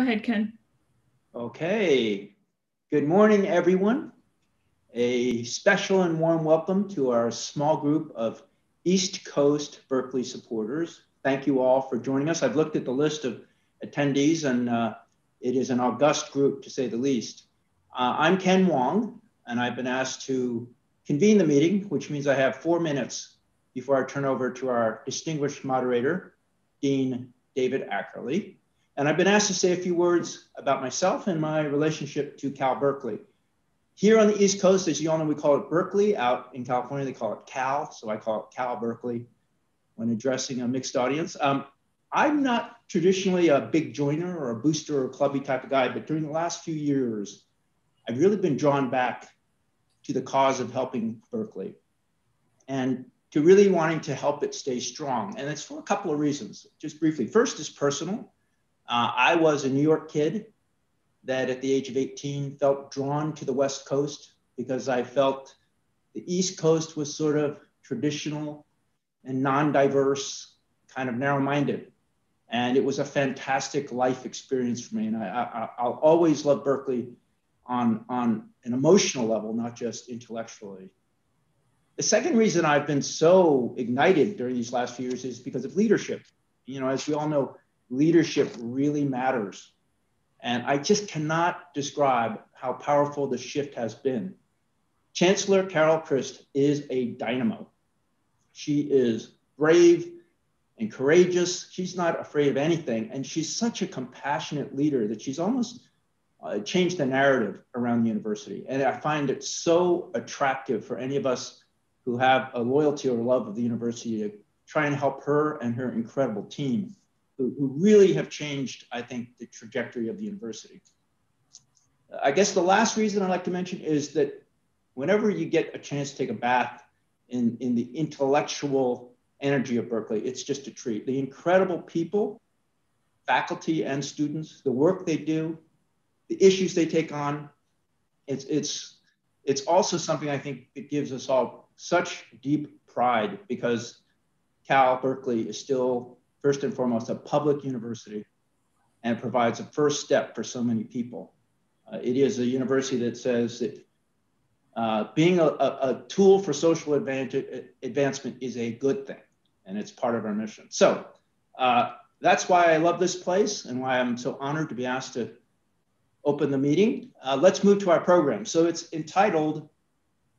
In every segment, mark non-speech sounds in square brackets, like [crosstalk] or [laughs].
Go ahead, Ken. Okay. Good morning, everyone. A special and warm welcome to our small group of East Coast Berkeley supporters. Thank you all for joining us. I've looked at the list of attendees and uh, it is an august group to say the least. Uh, I'm Ken Wong and I've been asked to convene the meeting, which means I have four minutes before I turn over to our distinguished moderator, Dean David Ackerly. And I've been asked to say a few words about myself and my relationship to Cal Berkeley. Here on the East Coast, as you all know, we call it Berkeley. Out in California, they call it Cal. So I call it Cal Berkeley when addressing a mixed audience. Um, I'm not traditionally a big joiner or a booster or clubby type of guy, but during the last few years, I've really been drawn back to the cause of helping Berkeley and to really wanting to help it stay strong. And it's for a couple of reasons, just briefly. First is personal. Uh, I was a New York kid that at the age of 18 felt drawn to the West Coast because I felt the East Coast was sort of traditional and non diverse, kind of narrow minded. And it was a fantastic life experience for me. And I, I, will always love Berkeley on, on an emotional level, not just intellectually. The second reason I've been so ignited during these last few years is because of leadership. You know, as we all know, leadership really matters. And I just cannot describe how powerful the shift has been. Chancellor Carol Christ is a dynamo. She is brave and courageous. She's not afraid of anything. And she's such a compassionate leader that she's almost uh, changed the narrative around the university. And I find it so attractive for any of us who have a loyalty or love of the university to try and help her and her incredible team who, who really have changed, I think, the trajectory of the university. Uh, I guess the last reason I'd like to mention is that whenever you get a chance to take a bath in, in the intellectual energy of Berkeley, it's just a treat. The incredible people, faculty and students, the work they do, the issues they take on, it's, it's, it's also something I think that gives us all such deep pride because Cal Berkeley is still first and foremost a public university and provides a first step for so many people. Uh, it is a university that says that uh, being a, a, tool for social advantage, advancement is a good thing, and it's part of our mission. So uh, that's why I love this place and why I'm so honored to be asked to open the meeting. Uh, let's move to our program. So it's entitled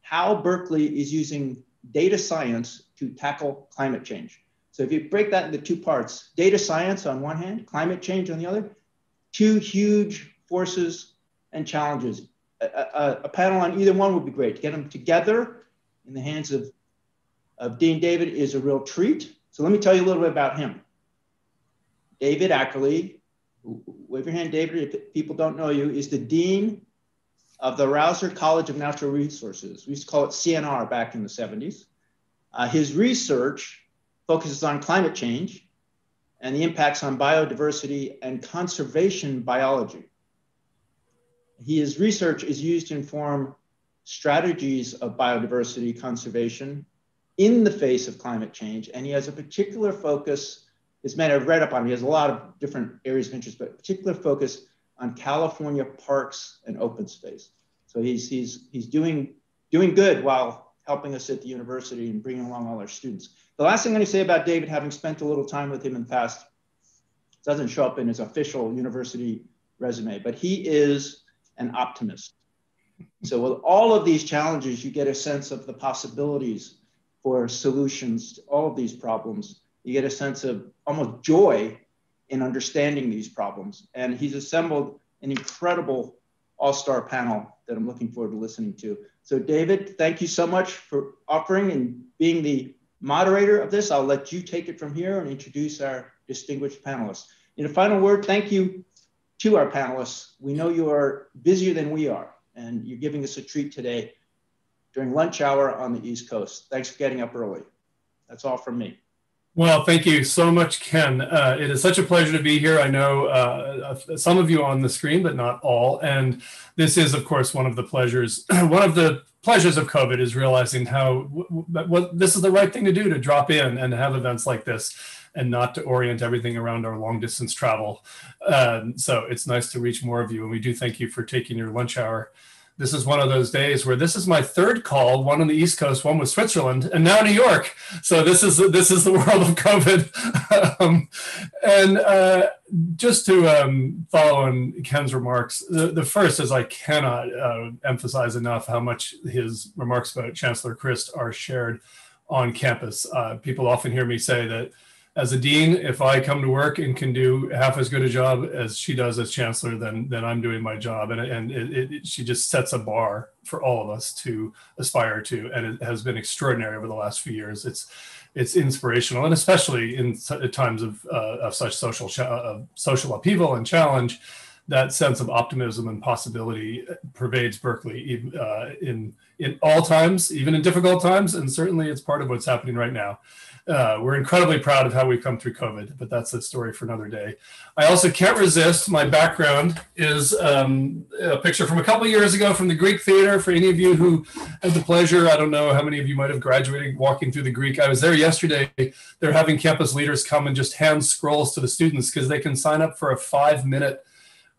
How Berkeley is Using Data Science to Tackle Climate Change. So if you break that into two parts, data science on one hand, climate change on the other, two huge forces and challenges. A, a, a panel on either one would be great. To get them together in the hands of, of Dean David is a real treat. So let me tell you a little bit about him. David Ackerly, wave your hand, David, if people don't know you, is the Dean of the Rausser College of Natural Resources. We used to call it CNR back in the 70s. Uh, his research focuses on climate change and the impacts on biodiversity and conservation biology. His research is used to inform strategies of biodiversity conservation in the face of climate change. And he has a particular focus, this man I've read up on, he has a lot of different areas of interest, but particular focus on California parks and open space. So he's, he's, he's doing, doing good while helping us at the university and bringing along all our students. The last thing I'm going to say about David, having spent a little time with him in the past, doesn't show up in his official university resume, but he is an optimist. So with all of these challenges, you get a sense of the possibilities for solutions to all of these problems. You get a sense of almost joy in understanding these problems. And he's assembled an incredible all-star panel that I'm looking forward to listening to. So David, thank you so much for offering and being the moderator of this. I'll let you take it from here and introduce our distinguished panelists. In a final word, thank you to our panelists. We know you are busier than we are, and you're giving us a treat today during lunch hour on the East Coast. Thanks for getting up early. That's all from me. Well, thank you so much, Ken. Uh, it is such a pleasure to be here. I know uh, some of you on the screen, but not all. And this is, of course, one of the pleasures. [clears throat] one of the pleasures of COVID is realizing how what this is the right thing to do to drop in and have events like this. and not to orient everything around our long distance travel. Um, so it's nice to reach more of you. And we do thank you for taking your lunch hour this is one of those days where this is my third call one on the east coast one with switzerland and now new york. So this is this is the [laughs] world of covid. Um, and uh, just to um, follow on ken's remarks the, the first is i cannot uh, emphasize enough how much his remarks about chancellor christ are shared on campus. Uh, people often hear me say that as a dean, if I come to work and can do half as good a job as she does as chancellor, then then I'm doing my job. And and it, it, she just sets a bar for all of us to aspire to, and it has been extraordinary over the last few years. It's it's inspirational, and especially in times of uh, of such social social upheaval and challenge, that sense of optimism and possibility pervades Berkeley uh, in in all times, even in difficult times, and certainly it's part of what's happening right now uh, we're incredibly proud of how we've come through COVID, but that's a story for another day. I also can't resist. My background is um, a picture from a couple years ago from the Greek Theater. For any of you who had the pleasure, I don't know how many of you might have graduated walking through the Greek. I was there yesterday. They're having campus leaders come and just hand scrolls to the students because they can sign up for a five minute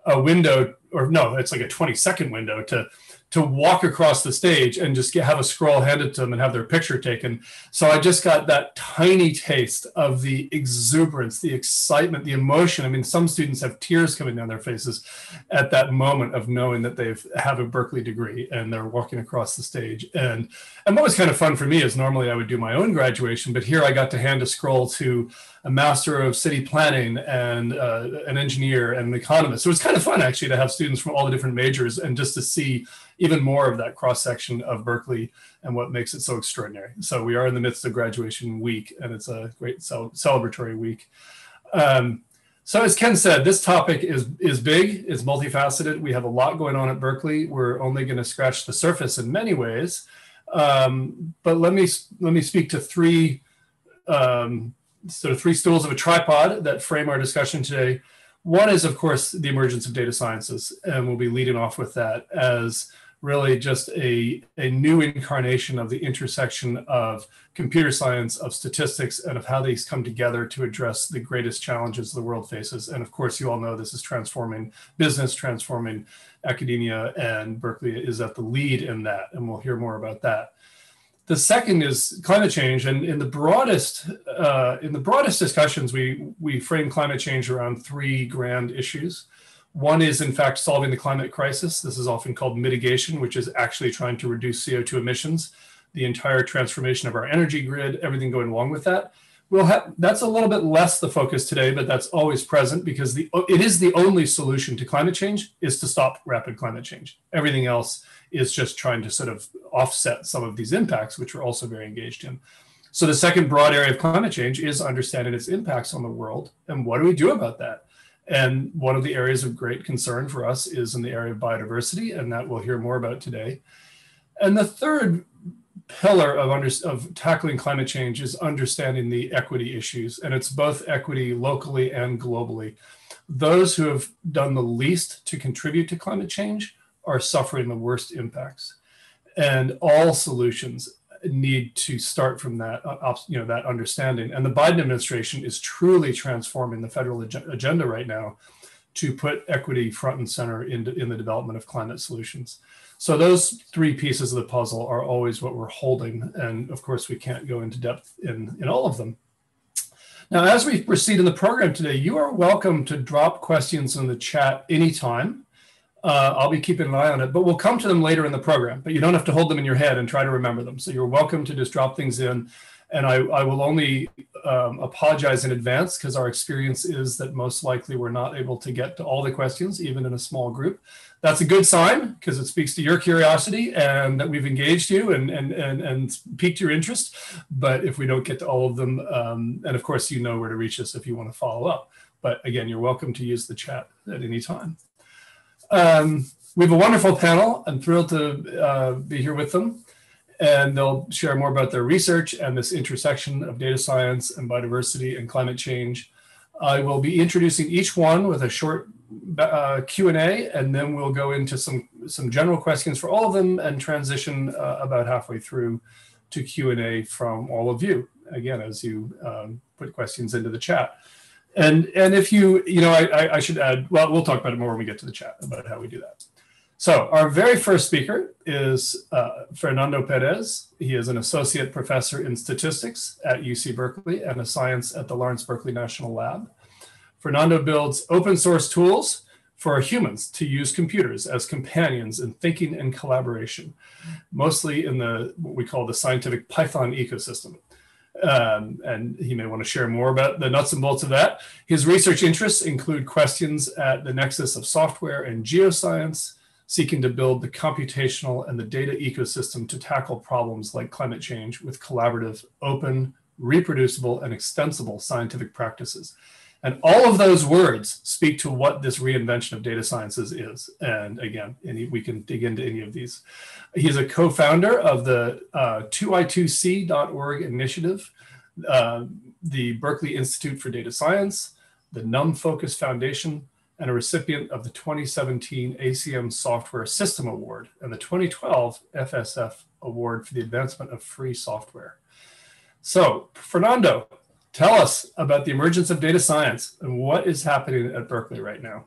a window, or no, it's like a 20 second window to to walk across the stage and just get, have a scroll handed to them and have their picture taken. So I just got that tiny taste of the exuberance, the excitement, the emotion. I mean, some students have tears coming down their faces at that moment of knowing that they've have a Berkeley degree and they're walking across the stage. And and what was kind of fun for me is normally I would do my own graduation, but here I got to hand a scroll to a master of city planning and uh, an engineer and an economist. So it's kind of fun actually to have students from all the different majors and just to see even more of that cross section of Berkeley and what makes it so extraordinary. So we are in the midst of graduation week and it's a great cel celebratory week. Um, so as Ken said, this topic is, is big, it's multifaceted. We have a lot going on at Berkeley. We're only gonna scratch the surface in many ways. Um, but let me, let me speak to three um, sort of three stools of a tripod that frame our discussion today. One is, of course, the emergence of data sciences, and we'll be leading off with that as really just a, a new incarnation of the intersection of computer science, of statistics, and of how these come together to address the greatest challenges the world faces. And of course, you all know this is transforming business, transforming academia, and Berkeley is at the lead in that, and we'll hear more about that. The second is climate change, and in the broadest uh, in the broadest discussions, we we frame climate change around three grand issues. One is, in fact, solving the climate crisis. This is often called mitigation, which is actually trying to reduce CO2 emissions. The entire transformation of our energy grid, everything going along with that. We'll that's a little bit less the focus today, but that's always present because the it is the only solution to climate change is to stop rapid climate change. Everything else is just trying to sort of offset some of these impacts, which we're also very engaged in. So the second broad area of climate change is understanding its impacts on the world and what do we do about that? And one of the areas of great concern for us is in the area of biodiversity, and that we'll hear more about today. And the third pillar of, under, of tackling climate change is understanding the equity issues, and it's both equity locally and globally. Those who have done the least to contribute to climate change are suffering the worst impacts. And all solutions need to start from that, uh, you know, that understanding. And the Biden administration is truly transforming the federal ag agenda right now to put equity front and center in, in the development of climate solutions. So those three pieces of the puzzle are always what we're holding. And of course, we can't go into depth in, in all of them. Now, as we proceed in the program today, you are welcome to drop questions in the chat anytime. Uh, I'll be keeping an eye on it, but we'll come to them later in the program. But you don't have to hold them in your head and try to remember them. So you're welcome to just drop things in. And I, I will only um, apologize in advance because our experience is that most likely we're not able to get to all the questions, even in a small group. That's a good sign because it speaks to your curiosity and that we've engaged you and, and, and, and piqued your interest. But if we don't get to all of them, um, and of course, you know where to reach us if you want to follow up. But again, you're welcome to use the chat at any time. Um, we have a wonderful panel. I'm thrilled to uh, be here with them. And they'll share more about their research and this intersection of data science and biodiversity and climate change. I will be introducing each one with a short uh, Q&A, and then we'll go into some, some general questions for all of them and transition uh, about halfway through to Q&A from all of you. again as you um, put questions into the chat. And and if you you know I, I should add well we'll talk about it more when we get to the chat about how we do that. So our very first speaker is uh, Fernando Perez. He is an associate professor in statistics at UC Berkeley and a science at the Lawrence Berkeley National Lab. Fernando builds open source tools for humans to use computers as companions in thinking and collaboration, mostly in the what we call the scientific Python ecosystem. Um, and he may want to share more about the nuts and bolts of that. His research interests include questions at the nexus of software and geoscience, seeking to build the computational and the data ecosystem to tackle problems like climate change with collaborative, open, reproducible, and extensible scientific practices. And all of those words speak to what this reinvention of data sciences is. And again, any, we can dig into any of these. He's a co-founder of the uh, 2i2c.org initiative, uh, the Berkeley Institute for Data Science, the NumFocus Foundation, and a recipient of the 2017 ACM Software System Award and the 2012 FSF Award for the Advancement of Free Software. So, Fernando, Tell us about the emergence of data science and what is happening at Berkeley right now.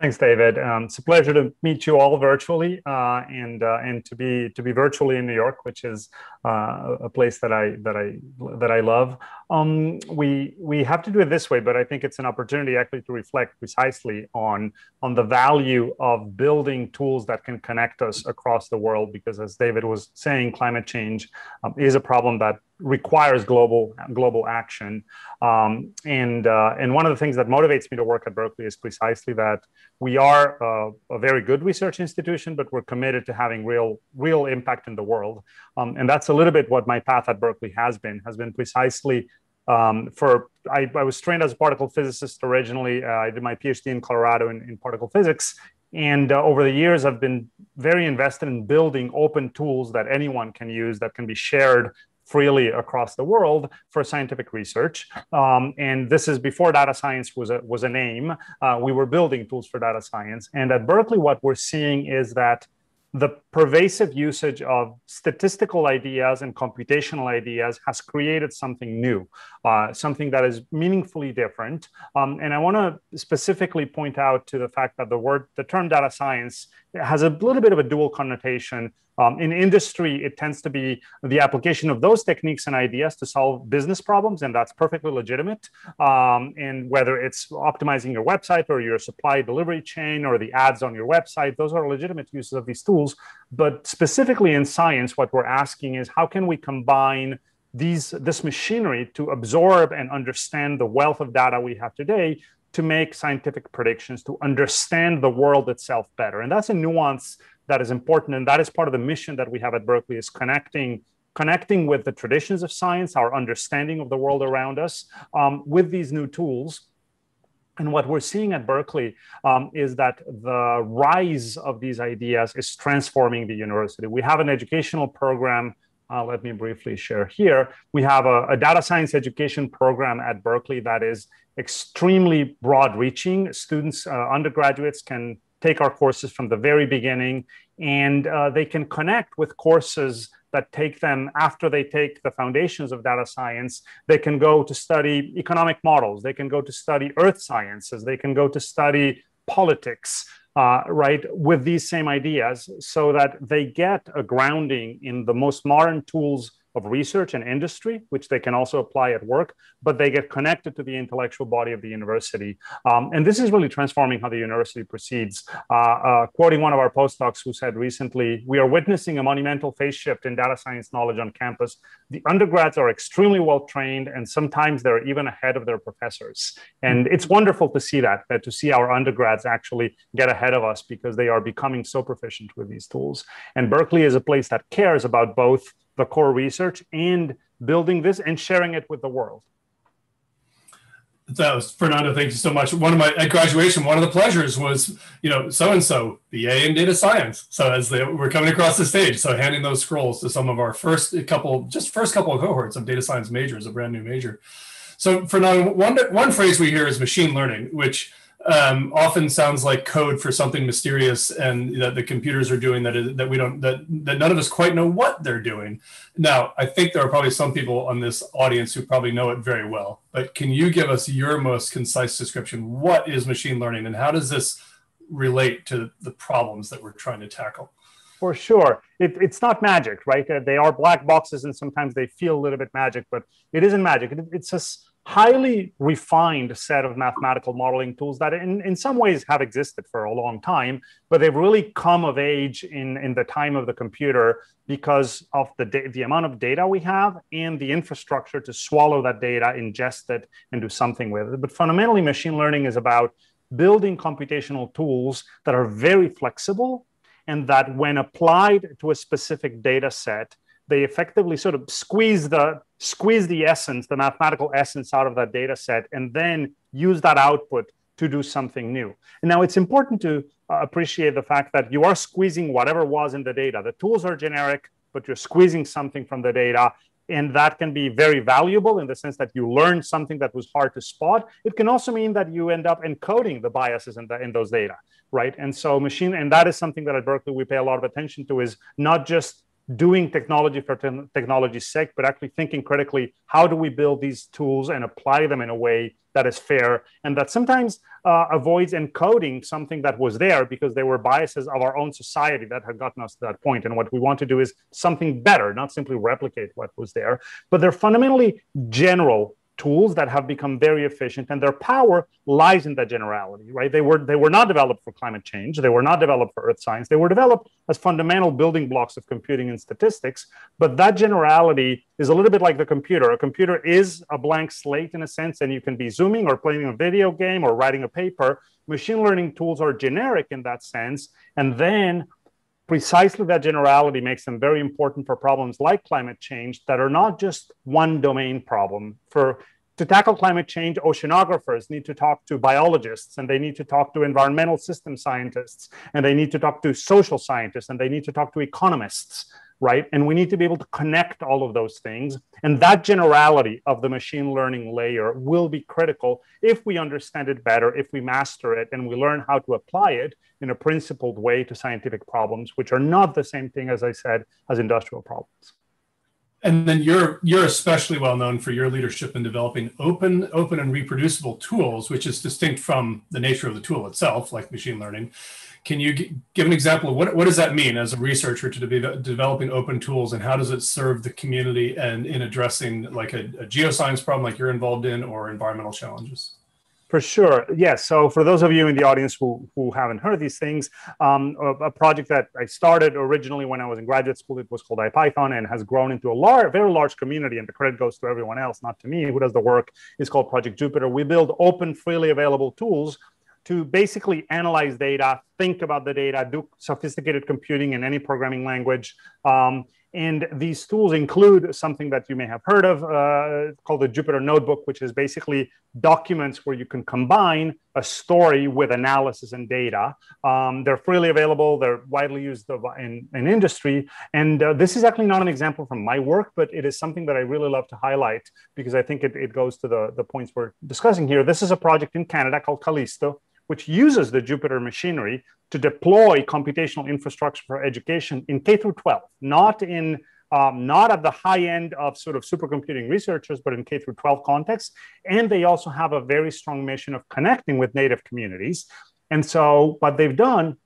Thanks, David. Um, it's a pleasure to meet you all virtually uh, and uh, and to be to be virtually in New York, which is uh, a place that I that I that I love. Um, we we have to do it this way, but I think it's an opportunity actually to reflect precisely on on the value of building tools that can connect us across the world. Because as David was saying, climate change um, is a problem that requires global global action. Um, and uh, and one of the things that motivates me to work at Berkeley is precisely that we are uh, a very good research institution, but we're committed to having real real impact in the world. Um, and that's a little bit what my path at Berkeley has been has been precisely. Um, for I, I, was trained as a particle physicist originally. Uh, I did my PhD in Colorado in, in particle physics, and uh, over the years, I've been very invested in building open tools that anyone can use that can be shared freely across the world for scientific research. Um, and this is before data science was a, was a name. Uh, we were building tools for data science. And at Berkeley, what we're seeing is that the pervasive usage of statistical ideas and computational ideas has created something new, uh, something that is meaningfully different. Um, and I want to specifically point out to the fact that the word, the term data science has a little bit of a dual connotation um, in industry, it tends to be the application of those techniques and ideas to solve business problems, and that's perfectly legitimate. Um, and whether it's optimizing your website or your supply delivery chain or the ads on your website, those are legitimate uses of these tools. But specifically in science, what we're asking is how can we combine these, this machinery to absorb and understand the wealth of data we have today to make scientific predictions, to understand the world itself better. And that's a nuance that is important and that is part of the mission that we have at berkeley is connecting connecting with the traditions of science our understanding of the world around us um, with these new tools and what we're seeing at Berkeley um, is that the rise of these ideas is transforming the university. We have an educational program. Uh, let me briefly share here. We have a, a, data science education program at Berkeley that is extremely broad reaching. Students, uh, undergraduates can take our courses from the very beginning, and uh, they can connect with courses that take them after they take the foundations of data science. They can go to study economic models, they can go to study earth sciences, they can go to study politics. Uh, right, with these same ideas, so that they get a grounding in the most modern tools of research and industry, which they can also apply at work, but they get connected to the intellectual body of the university. Um, and this is really transforming how the university proceeds. Uh, uh, quoting one of our postdocs who said recently, we are witnessing a monumental phase shift in data science knowledge on campus. The undergrads are extremely well trained, and sometimes they're even ahead of their professors. And it's wonderful to see that, that to see our undergrads actually get ahead of us because they are becoming so proficient with these tools. And Berkeley is a place that cares about both the core research and building this and sharing it with the world. That was Fernando. Thank you so much. One of my at graduation, one of the pleasures was, you know, so and so BA in data science. So as they were coming across the stage, so handing those scrolls to some of our first couple, just first couple of cohorts of data science majors, a brand new major. So Fernando, one one phrase we hear is machine learning, which um, often sounds like code for something mysterious and that the computers are doing that that we don't that, that none of us quite know what they're doing. Now, I think there are probably some people on this audience who probably know it very well. But can you give us your most concise description? What is machine learning, and how does this relate to the problems that we're trying to tackle? For sure. It, it's not magic, right? They are black boxes and sometimes they feel a little bit magic, but it isn't magic. It, it's a highly refined set of mathematical modeling tools that in, in some ways have existed for a long time, but they've really come of age in, in the time of the computer because of the, da- the amount of data we have and the infrastructure to swallow that data, ingest it, and do something with it. But fundamentally, machine learning is about building computational tools that are very flexible and that when applied to a specific data set, they effectively sort of squeeze the squeeze the essence, the mathematical essence out of that data set, and then use that output to do something new. And now it's important to uh, appreciate the fact that you are squeezing whatever was in the data. The tools are generic, but you're squeezing something from the data. And that can be very valuable in the sense that you learn something that was hard to spot. It can also mean that you end up encoding the biases in, the, in those data, right? And so machine, and that is something that at Berkeley we pay a lot of attention to is not just doing technology for te- technology's sake, but actually thinking critically how do we build these tools and apply them in a way that is fair and that sometimes uh, avoids encoding something that was there because there were biases of our own society that had gotten us to that point. And what we want to do is something better, not simply replicate what was there, but they're fundamentally general tools that have become very efficient and their power lies in that generality right? They were they were not developed for climate change. They were not developed for earth science. They were developed as fundamental building blocks of computing and statistics but that generality is a little bit like the computer. A computer is a blank slate in a sense and you can be zooming or playing a video game or writing a paper. Machine learning tools are generic in that sense and then precisely that generality makes them very important for problems like climate change that are not just one domain problem. For to tackle climate change, oceanographers need to talk to biologists and they need to talk to environmental system scientists and they need to talk to social scientists and they need to talk to economists right? And we need to be able to connect all of those things. And that generality of the machine learning layer will be critical if we understand it better, if we master it, and we learn how to apply it in a principled way to scientific problems, which are not the same thing, as I said, as industrial problems. And then you're you're especially well known for your leadership in developing open, open and reproducible tools, which is distinct from the nature of the tool itself, like machine learning. Can you g- give an example of what, what does that mean as a researcher to be developing open tools and how does it serve the community and in addressing like a, a geoscience problem like you're involved in or environmental challenges? For sure. Yes. So, for those of you in the audience who, who haven't heard these things, um, a, a, project that I started originally when I was in graduate school, it was called IPython and has grown into a large, very large community. And the credit goes to everyone else, not to me, who does the work. It's called Project Jupyter. We build open, freely available tools to basically analyze data, think about the data, do sophisticated computing in any programming language. Um, and these tools include something that you may have heard of uh, called the Jupyter Notebook, which is basically documents where you can combine a story with analysis and data. Um, they're freely available, they're widely used in, in industry. And uh, this is actually not an example from my work, but it is something that I really love to highlight because I think it, it goes to the, the points we're discussing here. This is a project in Canada called Callysto which uses the Jupyter machinery to deploy computational infrastructure for education in K through 12, not in um, not at the high end of sort of supercomputing researchers, but in K through 12 context. And they also have a very strong mission of connecting with native communities. And so what they've done,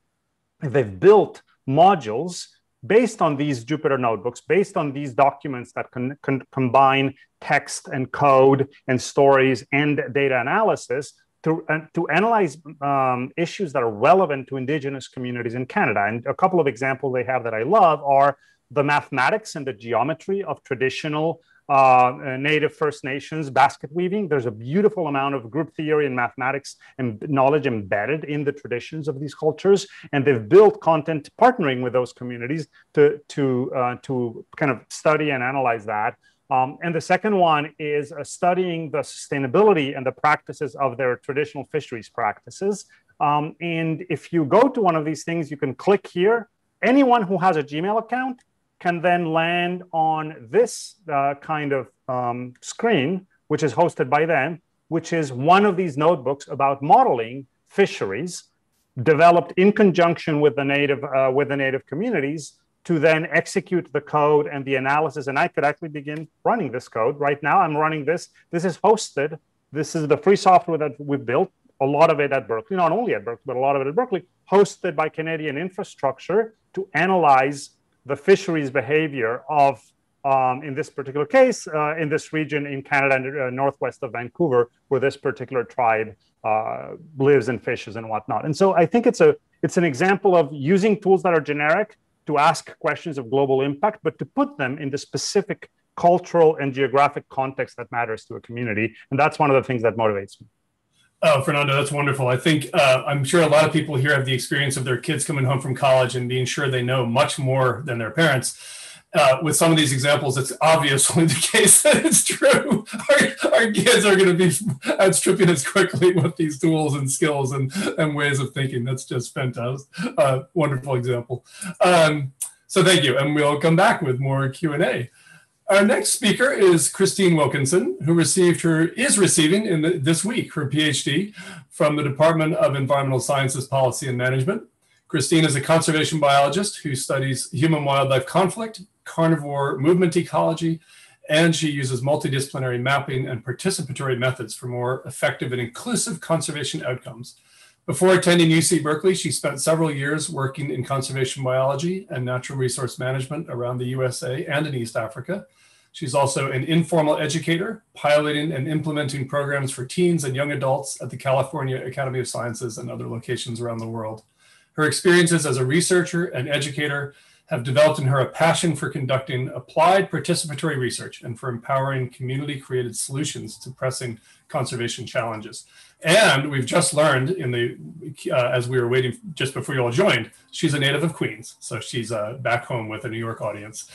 they've built modules based on these Jupyter notebooks, based on these documents that can, can combine text and code and stories and data analysis to, uh, to analyze um, issues that are relevant to indigenous communities in Canada. And a couple of examples they have that I love are the mathematics and the geometry of traditional uh, native First Nations basket weaving. There's a beautiful amount of group theory and mathematics and knowledge embedded in the traditions of these cultures, and they've built content partnering with those communities to to uh, to kind of study and analyze that. Um, and the second one is uh, studying the sustainability and the practices of their traditional fisheries practices. Um, and if you go to one of these things, you can click here. Anyone who has a Gmail account can then land on this uh, kind of um, screen, which is hosted by them, which is one of these notebooks about modeling fisheries developed in conjunction with the native uh, with the native communities to then execute the code and the analysis. And i could actually begin running this code. Right now i'm running this. This is hosted. This is the free software that we built a lot of it at berkeley not only at berkeley but a lot of it at berkeley hosted by canadian infrastructure to analyze the fisheries behavior of um, in this particular case, uh, in this region in Canada, uh, northwest of Vancouver, where this particular tribe uh, lives and fishes and whatnot. And so I think it's a it's an example of using tools that are generic to ask questions of global impact, but to put them in the specific cultural and geographic context that matters to a community. And that's one of the things that motivates me. Oh, Fernando, that's wonderful. I think uh, I'm sure a lot of people here have the experience of their kids coming home from college and being sure they know much more than their parents uh, with some of these examples, it's obviously [laughs] the case that it's true. Our, our kids are going to be [laughs] outstripping us quickly with these tools and skills and, and ways of thinking. That's just fantastic. Uh, wonderful example. Um, so thank you, and we'll come back with more Q&A. Our next speaker is Christine Wilkinson, who received her, is receiving in the, this week her PhD from the Department of Environmental Sciences Policy and Management. Christine is a conservation biologist who studies human wildlife conflict carnivore movement ecology, and she uses multidisciplinary mapping and participatory methods for more effective and inclusive conservation outcomes. Before attending UC Berkeley, she spent several years working in conservation biology and natural resource management around the USA and in East Africa. She's also an informal educator, piloting and implementing programs for teens and young adults at the California Academy of Sciences and other locations around the world. Her experiences as a researcher and educator have developed in her a passion for conducting applied participatory research and for empowering community created solutions to pressing conservation challenges. And we've just learned in the, uh, as we were waiting just before you all joined, she's a native of Queens. So she's uh, back home with a New York audience.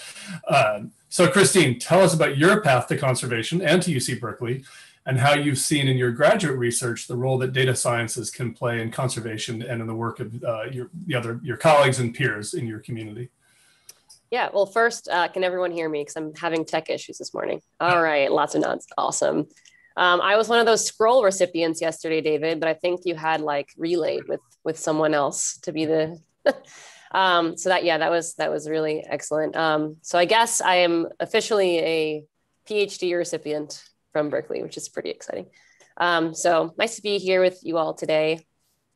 Uh, so Christine, tell us about your path to conservation and to UC Berkeley and how you've seen in your graduate research the role that data sciences can play in conservation and in the work of uh, your, the other, your colleagues and peers in your community. Yeah, well, first, uh, can everyone hear me? Because I'm having tech issues this morning. All right, lots of nods. Awesome. Um, I was one of those scroll recipients yesterday, David, but I think you had like relayed with with someone else to be the. [laughs] um, so that yeah, that was that was really excellent. Um, so I guess I am officially a PhD recipient from Berkeley, which is pretty exciting. Um, so nice to be here with you all today.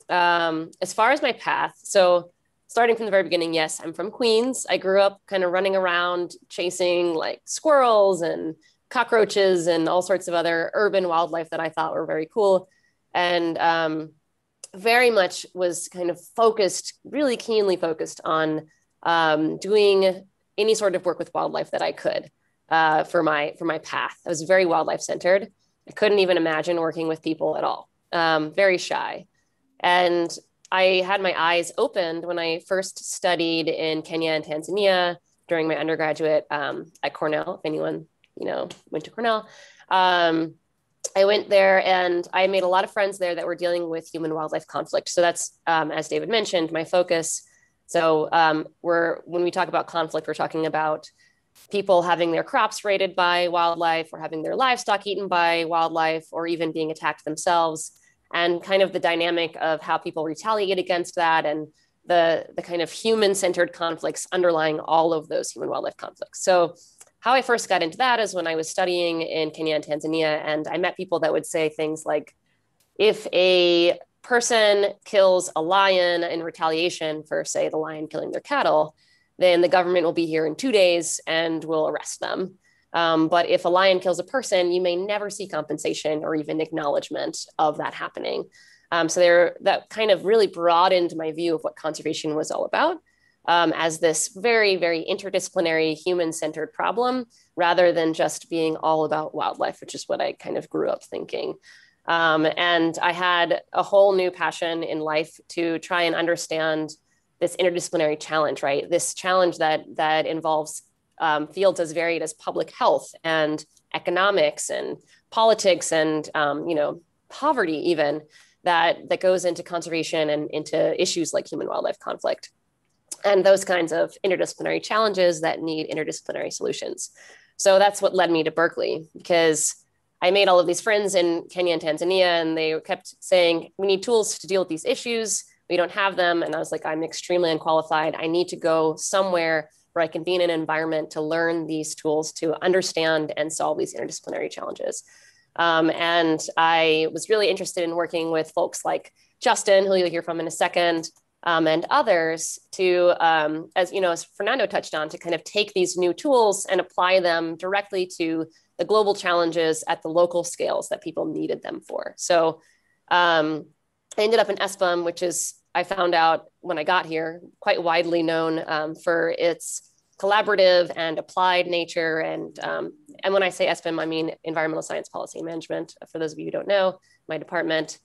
Um, as far as my path, so starting from the very beginning, yes, I'm from Queens. I grew up kind of running around chasing like squirrels and cockroaches and all sorts of other urban wildlife that I thought were very cool. And um, very much was kind of focused, really keenly focused on um, doing any sort of work with wildlife that I could uh, for my for my path. I was very wildlife centered. I couldn't even imagine working with people at all. Um, very shy, and I had my eyes opened when I first studied in Kenya and Tanzania during my undergraduate um, at Cornell. If anyone you know went to Cornell, um, I went there and I made a lot of friends there that were dealing with human wildlife conflict. So that's um, as David mentioned, my focus. So um, we're when we talk about conflict, we're talking about people having their crops raided by wildlife, or having their livestock eaten by wildlife, or even being attacked themselves and kind of the dynamic of how people retaliate against that and the, the kind of human centered conflicts underlying all of those human wildlife conflicts. So, how I first got into that is when I was studying in Kenya and Tanzania, and I met people that would say things like, if a person kills a lion in retaliation for, say, the lion killing their cattle, then the government will be here in two days and will arrest them. Um, but if a lion kills a person, you may never see compensation or even acknowledgement of that happening. Um, so there, that kind of really broadened my view of what conservation was all about um, as this very, very interdisciplinary, human-centered problem, rather than just being all about wildlife, which is what I kind of grew up thinking. Um, and I had a whole new passion in life to try and understand this interdisciplinary challenge, right? This challenge that that involves um, fields as varied as public health and economics and politics and um, you know poverty even that that goes into conservation and into issues like human wildlife conflict and those kinds of interdisciplinary challenges that need interdisciplinary solutions so that's what led me to berkeley because I made all of these friends in Kenya and Tanzania, and they kept saying, We need tools to deal with these issues. We don't have them. And I was like, I'm extremely unqualified. I need to go somewhere where I can be in an environment to learn these tools to understand and solve these interdisciplinary challenges. Um, and I was really interested in working with folks like Justin, who you'll hear from in a second, um, and others to, um, as you know, as Fernando touched on, to kind of take these new tools and apply them directly to the global challenges at the local scales that people needed them for. So um, I ended up in ESPM, which is, I found out when I got here, quite widely known um, for its collaborative and applied nature. And, um, and when I say ESPM, I mean Environmental Science Policy Management. For those of you who don't know, my department.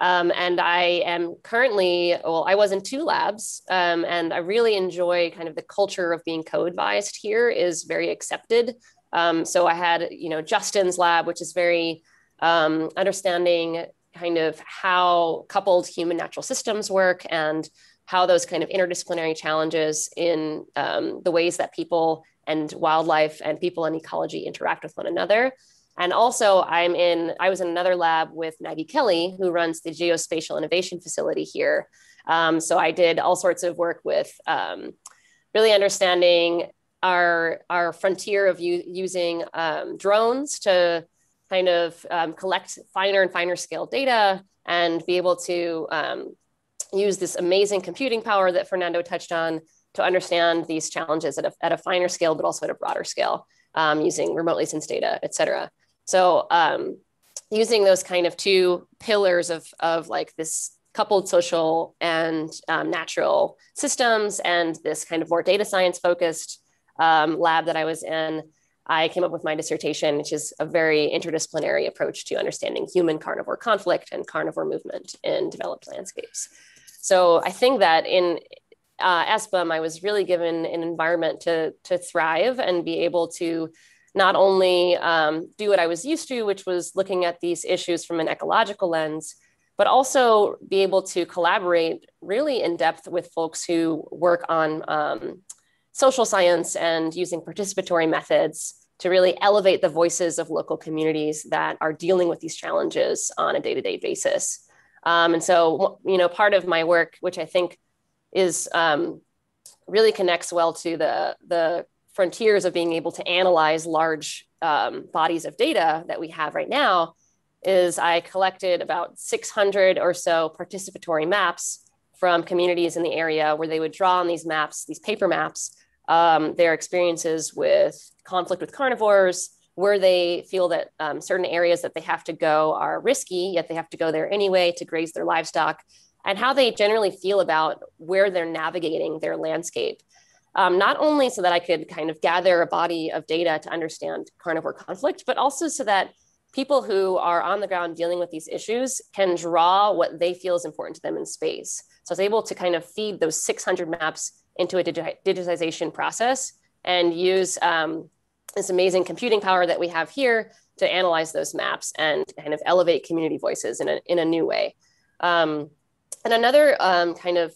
Um, and I am currently, well, I was in two labs, um, and I really enjoy kind of the culture of being co-advised here is very accepted. Um, so I had, you know, Justin's lab, which is very um, understanding kind of how coupled human natural systems work and how those kind of interdisciplinary challenges in um, the ways that people and wildlife and people and ecology interact with one another. And also, I'm in, I was in another lab with Maggie Kelly, who runs the Geospatial Innovation Facility here. Um, so I did all sorts of work with um, really understanding our our frontier of u- using um, drones to kind of um, collect finer and finer scale data and be able to um, use this amazing computing power that Fernando touched on to understand these challenges at a, at a finer scale, but also at a broader scale um, using remotely sensed data, et cetera. So um, using those kind of two pillars of, of like this coupled social and um, natural systems and this kind of more data science focused um, lab that I was in, I came up with my dissertation, which is a very interdisciplinary approach to understanding human carnivore conflict and carnivore movement in developed landscapes. So I think that in uh, ESPM, I was really given an environment to, to thrive and be able to not only um, do what I was used to, which was looking at these issues from an ecological lens, but also be able to collaborate really in depth with folks who work on um, social science and using participatory methods to really elevate the voices of local communities that are dealing with these challenges on a day-to-day basis. Um, and so, you know, part of my work, which I think is um, really connects well to the the frontiers of being able to analyze large um, bodies of data that we have right now, is I collected about 600 or so participatory maps from communities in the area where they would draw on these maps, these paper maps, um, their experiences with conflict with carnivores, where they feel that um, certain areas that they have to go are risky, yet they have to go there anyway to graze their livestock, and how they generally feel about where they're navigating their landscape. Um, not only so that I could kind of gather a body of data to understand carnivore conflict, but also so that people who are on the ground dealing with these issues can draw what they feel is important to them in space. So I was able to kind of feed those 600 maps into a digitization process and use um, this amazing computing power that we have here to analyze those maps and kind of elevate community voices in a, in a new way. Um, and another um, kind of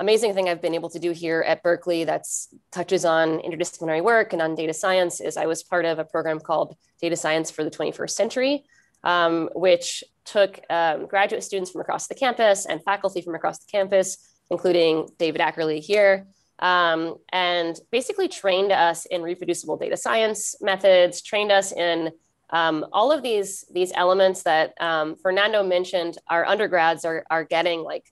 amazing thing I've been able to do here at Berkeley that's touches on interdisciplinary work and on data science is I was part of a program called Data Science for the 21st Century, um, which took um, graduate students from across the campus and faculty from across the campus including David Ackerly here, um, and basically trained us in reproducible data science methods, trained us in um, all of these, these elements that um, Fernando mentioned our undergrads are, are getting like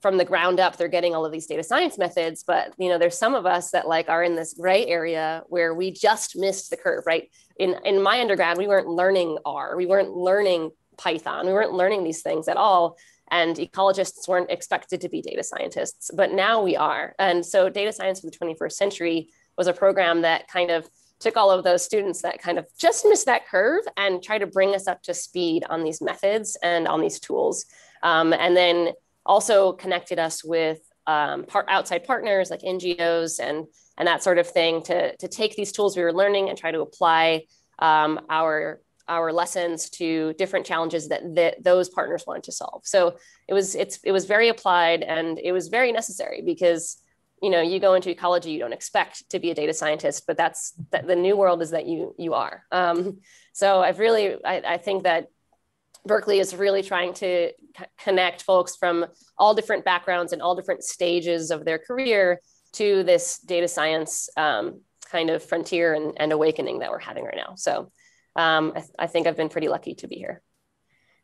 from the ground up, they're getting all of these data science methods, but you know, there's some of us that like are in this gray area where we just missed the curve, right? In, in my undergrad, we weren't learning R, we weren't learning Python, we weren't learning these things at all and ecologists weren't expected to be data scientists, but now we are. And so, Data Science for the 21st Century was a program that kind of took all of those students that kind of just missed that curve and try to bring us up to speed on these methods and on these tools. Um, and then also connected us with um, part, outside partners like NGOs and, and that sort of thing to, to take these tools we were learning and try to apply um, our our lessons to different challenges that, that those partners wanted to solve. So it was it's it was very applied and it was very necessary because you know you go into ecology you don't expect to be a data scientist but that's that the new world is that you you are um, so i've really I, I think that berkeley is really trying to c- connect folks from all different backgrounds and all different stages of their career to this data science um, kind of frontier and, and, awakening that we're having right now. So um, I, th- I think i've been pretty lucky to be here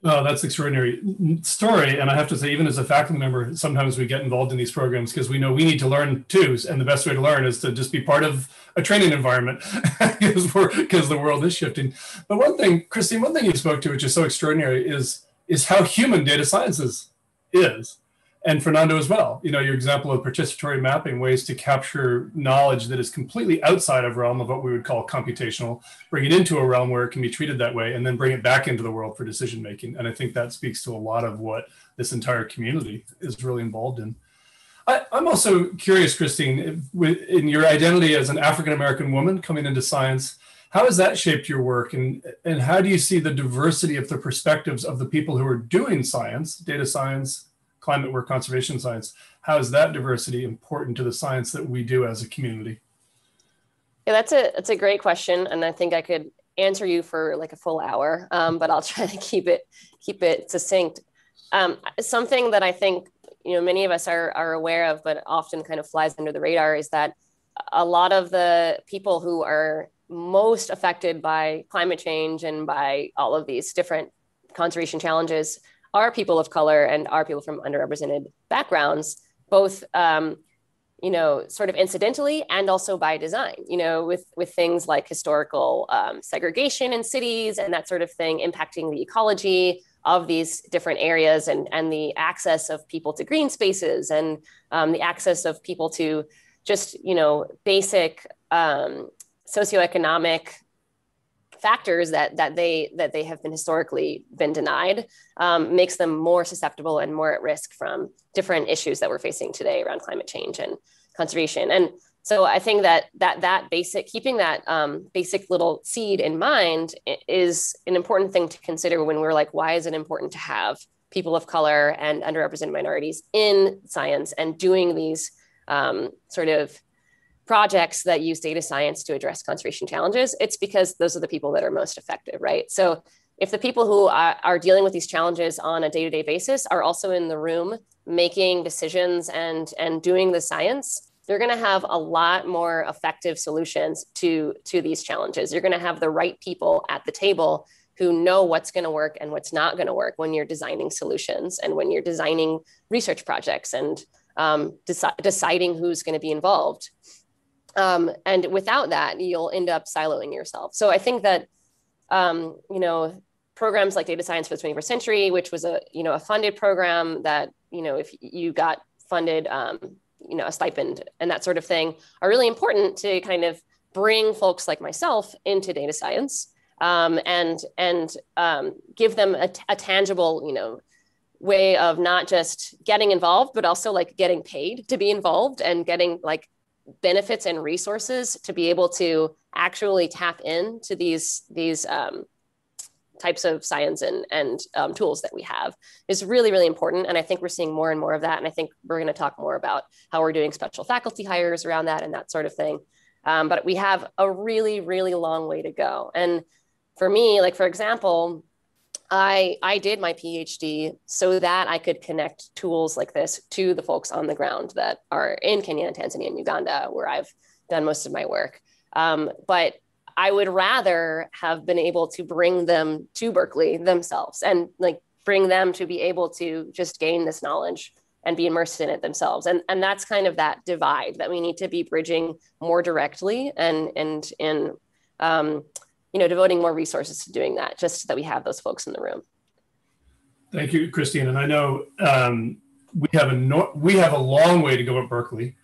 Oh, that's extraordinary story. And I have to say, even as a faculty member, sometimes we get involved in these programs because we know we need to learn too. And the best way to learn is to just be part of a training environment [laughs] because because the world is shifting. But one thing, Christine, one thing you spoke to, which is so extraordinary, is is how human data sciences is and Fernando as well. You know, your example of participatory mapping, ways to capture knowledge that is completely outside of realm of what we would call computational, bring it into a realm where it can be treated that way, and then bring it back into the world for decision making. And I think that speaks to a lot of what this entire community is really involved in. I, am also curious, Christine, in your identity as an African American woman coming into science, how has that shaped your work, and and how do you see the diversity of the perspectives of the people who are doing science, data science, climate work, conservation science. How is that diversity important to the science that we do as a community? Yeah, that's a that's a great question, and I think I could answer you for like a full hour, um, but I'll [laughs] try to keep it keep it succinct. Um, something that I think you know many of us are are aware of, but often kind of flies under the radar, is that a lot of the people who are most affected by climate change and by all of these different conservation challenges are people of color and are people from underrepresented backgrounds, both um, you know, sort of incidentally and also by design, you know, with with things like historical um, segregation in cities and that sort of thing impacting the ecology of these different areas and and the access of people to green spaces and um, the access of people to just you know basic um, socioeconomic factors that that they that they have been historically been denied um, makes them more susceptible and more at risk from different issues that we're facing today around climate change and conservation. And so I think that that that basic keeping that um, basic little seed in mind is an important thing to consider when we're like, why is it important to have people of color and underrepresented minorities in science and doing these um, sort of projects that use data science to address conservation challenges, it's because those are the people that are most effective, right? So if the people who are, dealing with these challenges on a day-to-day basis are also in the room making decisions and and doing the science, they're going to have a lot more effective solutions to to these challenges. You're going to have the right people at the table who know what's going to work and what's not going to work when you're designing solutions and when you're designing research projects and um, deci- deciding who's going to be involved. Um, and without that, you'll end up siloing yourself. So I think that, um, you know, programs like Data Science for the 21st Century, which was a, you know, a funded program that, you know, if you got funded, um, you know, a stipend and that sort of thing are really important to kind of bring folks like myself into data science um, and, and um, give them a, a tangible, you know, way of not just getting involved, but also like getting paid to be involved and getting like benefits and resources to be able to actually tap into these these um, types of science and, and um, tools that we have is really really important. And i think we're seeing more and more of that. And i think we're going to talk more about how we're doing special faculty hires around that and that sort of thing. Um, but we have a really really long way to go. And for me like for example I, I did my PhD so that I could connect tools like this to the folks on the ground that are in Kenya Tanzania and Uganda, where I've done most of my work. Um, but I would rather have been able to bring them to Berkeley themselves and like bring them to be able to just gain this knowledge and be immersed in it themselves. And, and that's kind of that divide that we need to be bridging more directly and, and in um, you know, devoting more resources to doing that, just so that we have those folks in the room. Thank you, Christine. And I know um, we have a we have a long way to go at Berkeley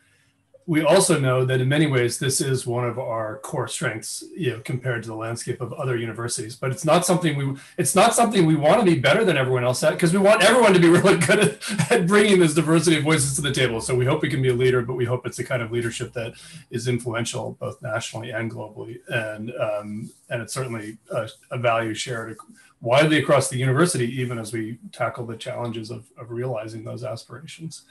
we also know that in many ways this is one of our core strengths you know compared to the landscape of other universities. But it's not something we it's not something we want to be better than everyone else at because we want everyone to be [laughs] really good at, at bringing this diversity of voices to the table. So we hope we can be a leader but we hope it's the kind of leadership that is influential both nationally and globally. And um, and it's certainly a, a value shared widely across the university even as we tackle the challenges of, of realizing those aspirations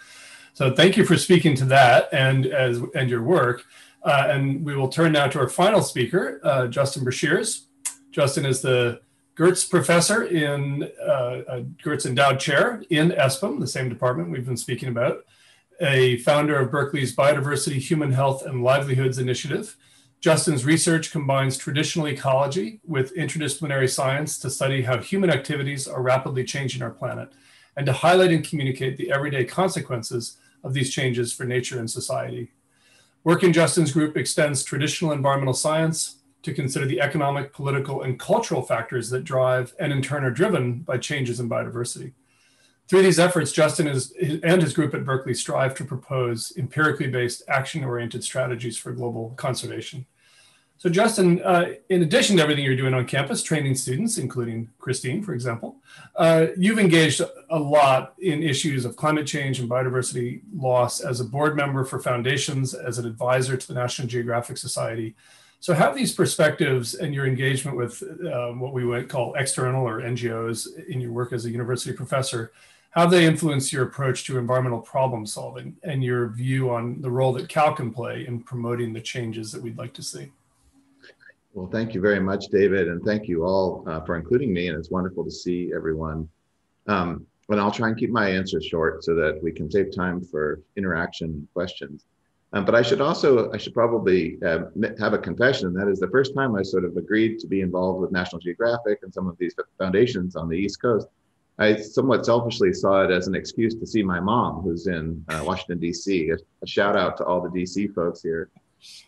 So thank you for speaking to that and as and your work. Uh, and we will turn now to our final speaker, uh, Justin Brashares. Justin is the Goertz Professor in uh, Goertz Endowed Chair in ESPM, the same department we've been speaking about, a founder of Berkeley's Biodiversity, Human Health, and Livelihoods Initiative. Justin's research combines traditional ecology with interdisciplinary science to study how human activities are rapidly changing our planet and to highlight and communicate the everyday consequences of these changes for nature and society. Work in Justin's group extends traditional environmental science to consider the economic, political, and cultural factors that drive and in turn are driven by changes in biodiversity. Through these efforts, Justin is, and his group at Berkeley strive to propose empirically based action oriented strategies for global conservation. So, Justin, uh, in addition to everything you're doing on campus, training students, including Christine, for example, uh, you've engaged a lot in issues of climate change and biodiversity loss as a board member for foundations, as an advisor to the National Geographic Society. So, have these perspectives and your engagement with uh, what we would call external or NGOs in your work as a university professor, how they influence your approach to environmental problem solving and your view on the role that Cal can play in promoting the changes that we'd like to see? Well, thank you very much, David, and thank you all uh, for including me. And it's wonderful to see everyone. Um, and I'll try and keep my answers short so that we can save time for interaction and questions. Um, but I should also, I should probably uh, have a confession, that is the first time I sort of agreed to be involved with National Geographic and some of these foundations on the East Coast. I somewhat selfishly saw it as an excuse to see my mom, who's in uh, Washington, D.C. A, a, shout out to all the D.C. folks here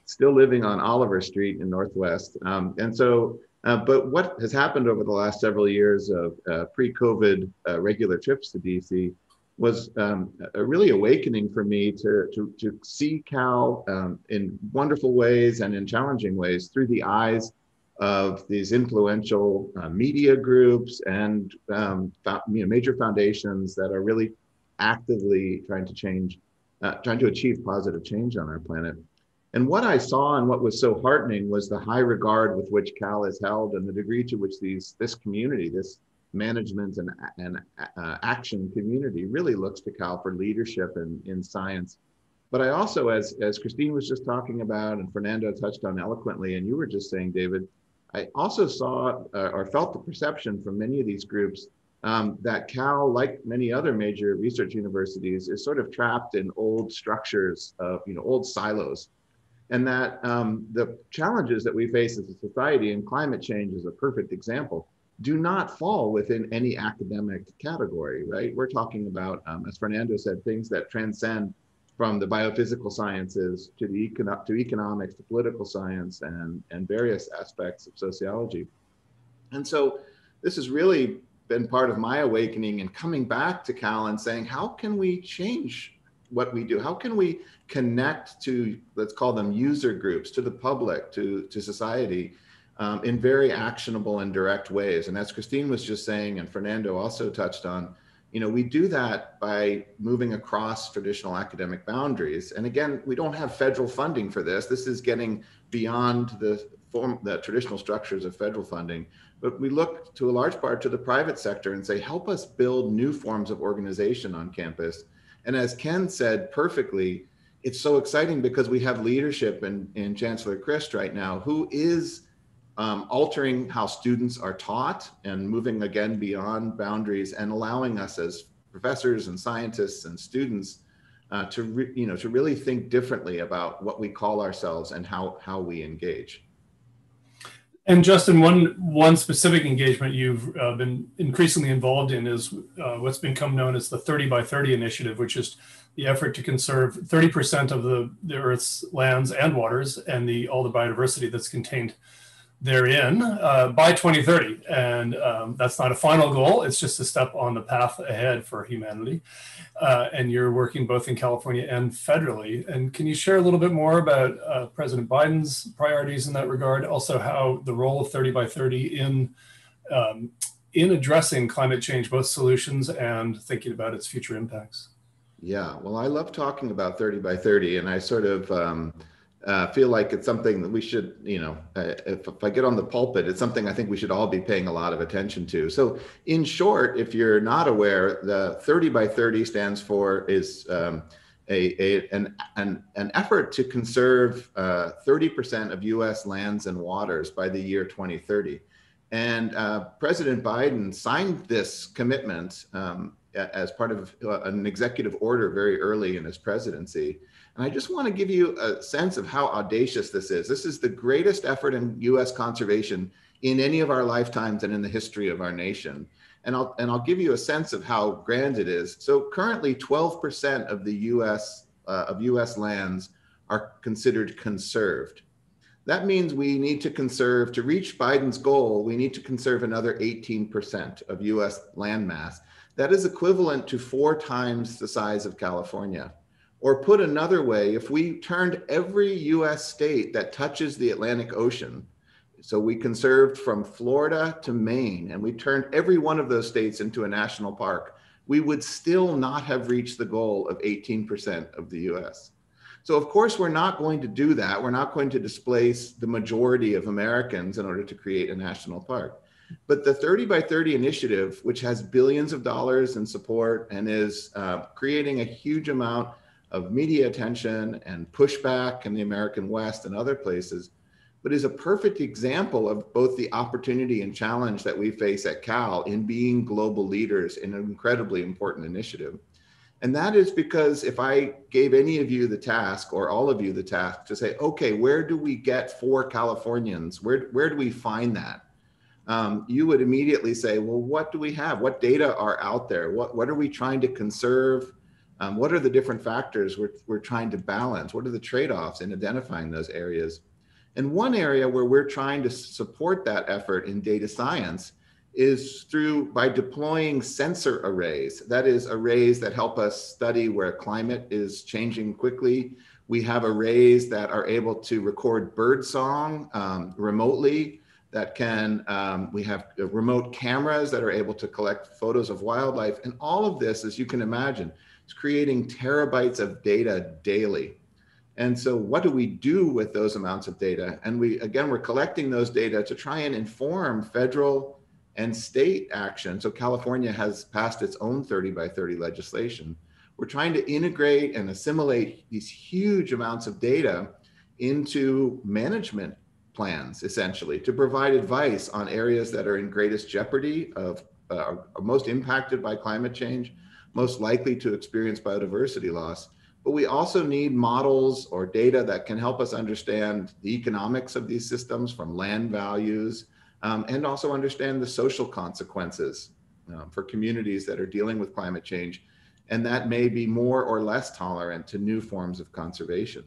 still living on Oliver Street in Northwest. Um, and so, uh, but what has happened over the last several years of uh, pre-COVID uh, regular trips to DC was um, a really awakening for me to, to, to see Cal um, in wonderful ways and in challenging ways through the eyes of these influential uh, media groups and um, you know, major foundations that are really actively trying to change, uh, trying to achieve positive change on our planet. And what I saw and what was so heartening was the high regard with which Cal is held and the degree to which these this community, this management and, and uh, action community really looks to Cal for leadership in, in science. But I also, as, as Christine was just talking about and Fernando touched on eloquently, and you were just saying, David, I also saw uh, or felt the perception from many of these groups um, that Cal, like many other major research universities, is sort of trapped in old structures of, you know, old silos and that um, the challenges that we face as a society, and climate change is a perfect example, do not fall within any academic category, right? We're talking about, um, as Fernando said, things that transcend from the biophysical sciences to the econo- to economics to political science and and various aspects of sociology. And so this has really been part of my awakening and coming back to Cal and saying, how can we change what we do? How can we connect to, let's call them user groups, to the public, to, to society um, in very actionable and direct ways? And as Christine was just saying, and Fernando also touched on, you know, we do that by moving across traditional academic boundaries. And again, we don't have federal funding for this. This is getting beyond the form, the traditional structures of federal funding. But we look to a large part to the private sector and say, help us build new forms of organization on campus and as Ken said perfectly, it's so exciting because we have leadership in, in Chancellor Christ right now who is um, altering how students are taught and moving again beyond boundaries and allowing us as professors and scientists and students uh, to you know to really think differently about what we call ourselves and how how we engage. And Justin, one one specific engagement you've uh, been increasingly involved in is uh, what's become known as the 30 by 30 initiative, which is the effort to conserve 30% of the, the Earth's lands and waters and the all the biodiversity that's contained therein uh, by 2030. And um, that's not a final goal, it's just a step on the path ahead for humanity. Uh, and you're working both in California and federally. And can you share a little bit more about uh, President Biden's priorities in that regard? Also, how the role of 30 by 30 in um, in addressing climate change, both solutions and thinking about its future impacts. Yeah, well, I love talking about 30 by 30, and I sort of um, uh, feel like it's something that we should, you know, uh, if, if, I get on the pulpit, it's something I think we should all be paying a lot of attention to. So, in short, if you're not aware, the 30 by 30 stands for is um, a, a an, an, an effort to conserve 30% uh, of US lands and waters by the year 2030. And uh, President Biden signed this commitment um, as part of uh, an executive order very early in his presidency. And I just want to give you a sense of how audacious this is. This is the greatest effort in US conservation in any of our lifetimes and in the history of our nation. And I'll, and I'll give you a sense of how grand it is. So currently 12% of the US, uh, of US lands are considered conserved. That means we need to conserve, to reach Biden's goal, we need to conserve another 18% of US land mass. That is equivalent to four times the size of California. Or put another way, if we turned every US state that touches the Atlantic Ocean, so we conserved from Florida to Maine, and we turned every one of those states into a national park, we would still not have reached the goal of 18% of the US. So, of course, we're not going to do that. We're not going to displace the majority of Americans in order to create a national park. But the 30 by 30 initiative, which has billions of dollars in support and is uh, creating a huge amount of media attention and pushback in the American West and other places, but is a perfect example of both the opportunity and challenge that we face at Cal in being global leaders in an incredibly important initiative. And that is because if I gave any of you the task or all of you the task to say, okay, where do we get four Californians? Where, where do we find that? Um, you would immediately say, well, what do we have? What data are out there? What, what are we trying to conserve? Um, what are the different factors we're, we're trying to balance? What are the trade-offs in identifying those areas? And one area where we're trying to support that effort in data science is through by deploying sensor arrays. That is arrays that help us study where climate is changing quickly. We have arrays that are able to record bird song um, remotely that can, um, we have remote cameras that are able to collect photos of wildlife. And all of this, as you can imagine, is creating terabytes of data daily. And so what do we do with those amounts of data? And we, again, we're collecting those data to try and inform federal and state action. So California has passed its own 30 by 30 legislation. We're trying to integrate and assimilate these huge amounts of data into management plans, essentially, to provide advice on areas that are in greatest jeopardy of uh, are most impacted by climate change, most likely to experience biodiversity loss. But we also need models or data that can help us understand the economics of these systems from land values um, and also understand the social consequences um, for communities that are dealing with climate change. And that may be more or less tolerant to new forms of conservation.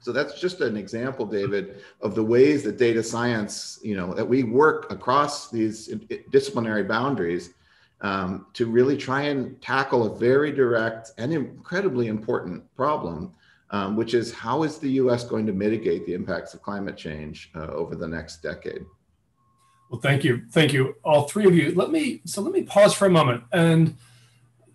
So that's just an example, David, of the ways that data science, you know, that we work across these disciplinary boundaries um, to really try and tackle a very direct and incredibly important problem, um, which is how is the U.S. going to mitigate the impacts of climate change uh, over the next decade? Well, thank you. Thank you, all three of you. Let me, so let me pause for a moment. And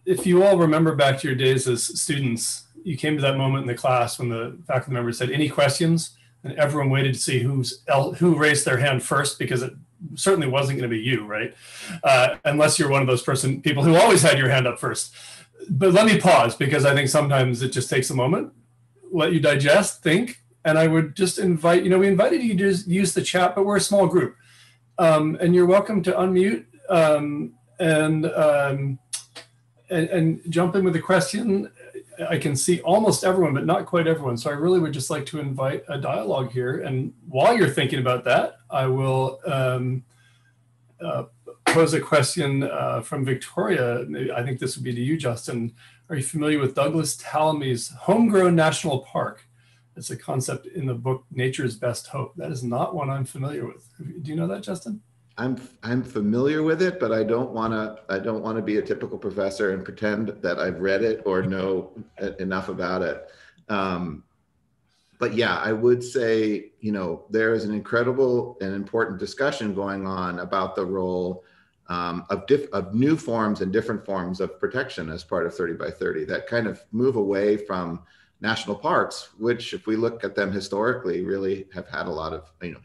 if you all remember back to your days as students, you came to that moment in the class when the faculty member said, any questions? And everyone waited to see who's who raised their hand first because it certainly wasn't going to be you, right? Uh, unless you're one of those person people who always had your hand up first. But let me pause because I think sometimes it just takes a moment, let you digest, think, and I would just invite, you know, we invited you to use the chat, but we're a small group. Um, and you're welcome to unmute um, and, um, and, and jump in with a question. I can see almost everyone, but not quite everyone. So I really would just like to invite a dialogue here. And while you're thinking about that, I will um, uh, pose a question uh, from Victoria. I think this would be to you, Justin. Are you familiar with Douglas Tallamy's Homegrown National Park? It's a concept in the book Nature's Best Hope. That is not one I'm familiar with. Do you know that, Justin? I'm I'm familiar with it, but I don't want to I don't want to be a typical professor and pretend that I've read it or know enough about it. Um, but yeah, I would say you know there is an incredible and important discussion going on about the role um, of of new forms and different forms of protection as part of 30 by 30 that kind of move away from national parks, which, if we look at them historically, really have had a lot of, you know,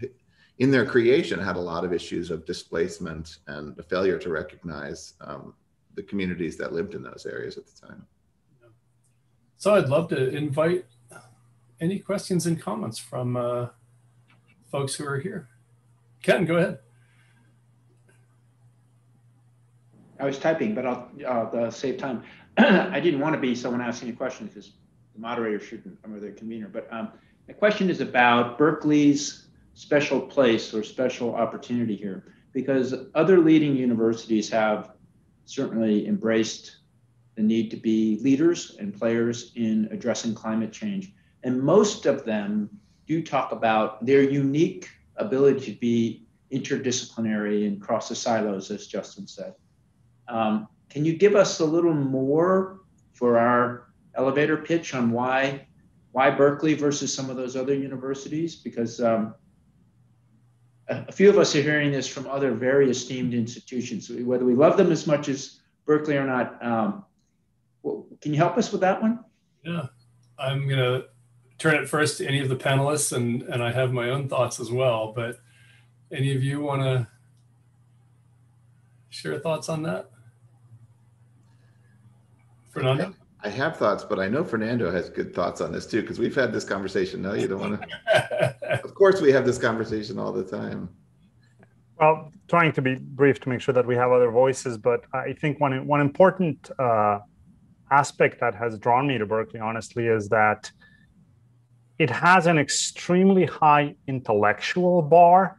in their creation, had a lot of issues of displacement and a failure to recognize um, the communities that lived in those areas at the time. So I'd love to invite any questions and comments from uh, folks who are here. Ken, go ahead. I was typing, but I'll, uh, save time. [clears throat] I didn't want to be someone asking a question because the moderator shouldn't, or the convener. But um, the question is about Berkeley's special place or special opportunity here, because other leading universities have certainly embraced the need to be leaders and players in addressing climate change. And most of them do talk about their unique ability to be interdisciplinary and cross the silos, as Justin said. Um, can you give us a little more for our elevator pitch on why why Berkeley versus some of those other universities? Because um, a, few of us are hearing this from other very esteemed institutions. Whether we love them as much as Berkeley or not, um, can you help us with that one? Yeah, I'm gonna turn it first to any of the panelists, and and I have my own thoughts as well. But any of you want to share thoughts on that? Fernando? I have thoughts, but I know Fernando has good thoughts on this too, because we've had this conversation. No, you don't want to. [laughs] of course, we have this conversation all the time. Well, trying to be brief to make sure that we have other voices, but I think one one important uh, aspect that has drawn me to Berkeley, honestly, is that it has an extremely high intellectual bar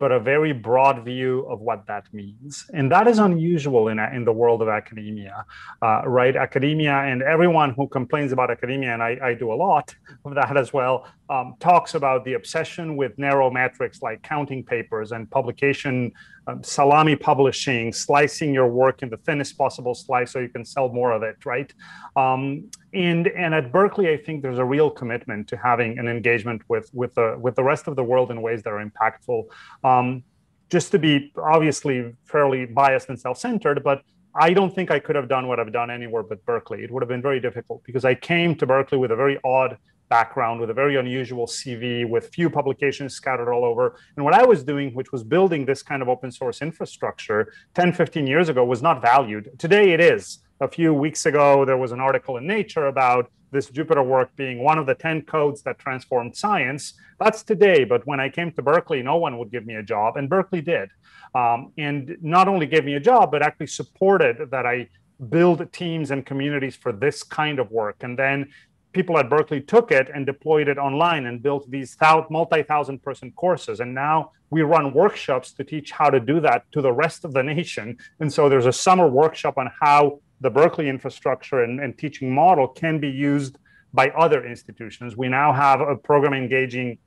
but a very broad view of what that means. And that is unusual in, in the world of academia, uh, right? Academia and everyone who complains about academia, and I, I do a lot of that as well, um, talks about the obsession with narrow metrics like counting papers and publication, um, salami publishing, slicing your work in the thinnest possible slice so you can sell more of it, right? Um, and and at Berkeley, I think there's a real commitment to having an engagement with with the with the rest of the world in ways that are impactful. Um, just to be obviously fairly biased and self-centered, but I don't think I could have done what I've done anywhere but Berkeley. It would have been very difficult because I came to Berkeley with a very odd background, with a very unusual CV, with few publications scattered all over. And what I was doing, which was building this kind of open source infrastructure 10, 15 years ago, was not valued. Today it is a few weeks ago, there was an article in Nature about this Jupyter work being one of the 10 codes that transformed science. That's today, but when I came to Berkeley, no one would give me a job, and Berkeley did. Um, and not only gave me a job, but actually supported that I build teams and communities for this kind of work. And then people at Berkeley took it and deployed it online and built these multi-thousand person courses. And now we run workshops to teach how to do that to the rest of the nation. And so there's a summer workshop on how the Berkeley infrastructure and, and teaching model can be used by other institutions. We now have a program engaging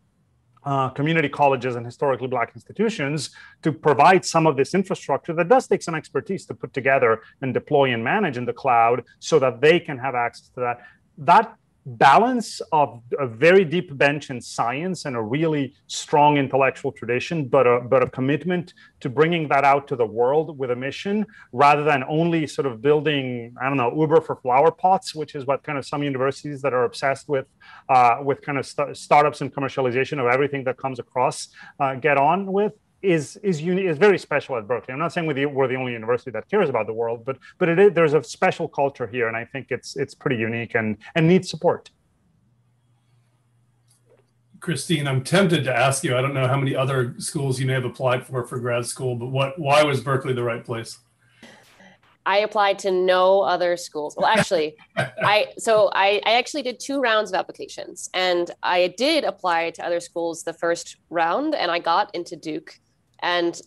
uh, community colleges and historically black institutions to provide some of this infrastructure that does take some expertise to put together and deploy and manage in the cloud so that they can have access to that. That balance of a very deep bench in science and a really strong intellectual tradition, but a, but a commitment to bringing that out to the world with a mission rather than only sort of building, I don't know, Uber for flower pots, which is what kind of some universities that are obsessed with, uh, with kind of st- startups and commercialization of everything that comes across uh, get on with is is uni- is very special at Berkeley. I'm not saying we're the, we're the only university that cares about the world, but but it is, there's a special culture here, and I think it's it's pretty unique and and needs support. Christine, I'm tempted to ask you. I don't know how many other schools you may have applied for for grad school, but what why was Berkeley the right place? I applied to no other schools. Well, actually, [laughs] I so I, I actually did two rounds of applications, and I did apply to other schools the first round, and I got into Duke. And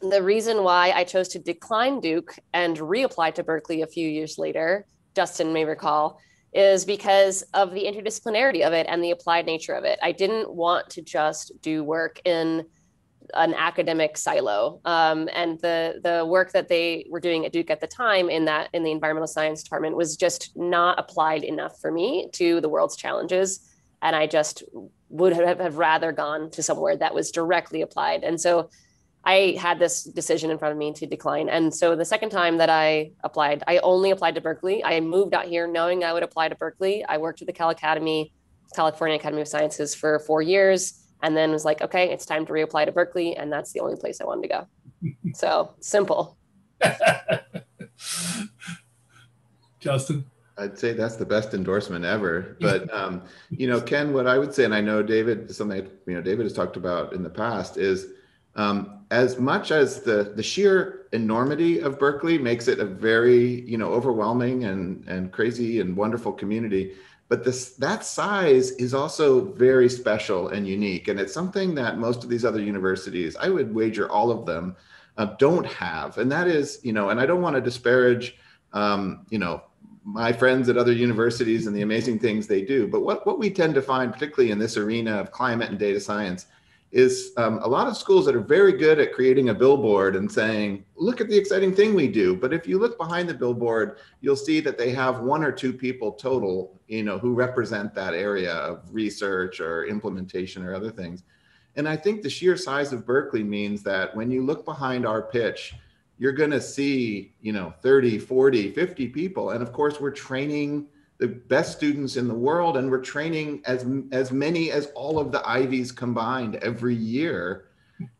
the reason why I chose to decline Duke and reapply to Berkeley a few years later, Justin may recall, is because of the interdisciplinarity of it and the applied nature of it. I didn't want to just do work in an academic silo. Um, and the the work that they were doing at Duke at the time in that in the environmental science department was just not applied enough for me to the world's challenges. And I just would have, have rather gone to somewhere that was directly applied. And so I had this decision in front of me to decline. And so the second time that I applied, I only applied to Berkeley. I moved out here knowing I would apply to Berkeley. I worked at the Cal Academy, California Academy of Sciences for four years, and then was like, okay, it's time to reapply to Berkeley. And that's the only place I wanted to go. so simple. [laughs] Justin? I'd say that's the best endorsement ever. [laughs] But um, you know, Ken, what I would say, and I know David, something you know David has talked about in the past, is um, as much as the the sheer enormity of Berkeley makes it a very you know overwhelming and and crazy and wonderful community. But this that size is also very special and unique, and it's something that most of these other universities, I would wager all of them, uh, don't have. And that is, you know, and I don't want to disparage, um, you know, my friends at other universities and the amazing things they do. But what, what we tend to find, particularly in this arena of climate and data science, is um, a lot of schools that are very good at creating a billboard and saying, look at the exciting thing we do. But if you look behind the billboard, you'll see that they have one or two people total, you know, who represent that area of research or implementation or other things. And I think the sheer size of Berkeley means that when you look behind our pitch, you're going to see, you know, 30, 40, 50 people. And of course, we're training the best students in the world and we're training as as many as all of the ivies combined every year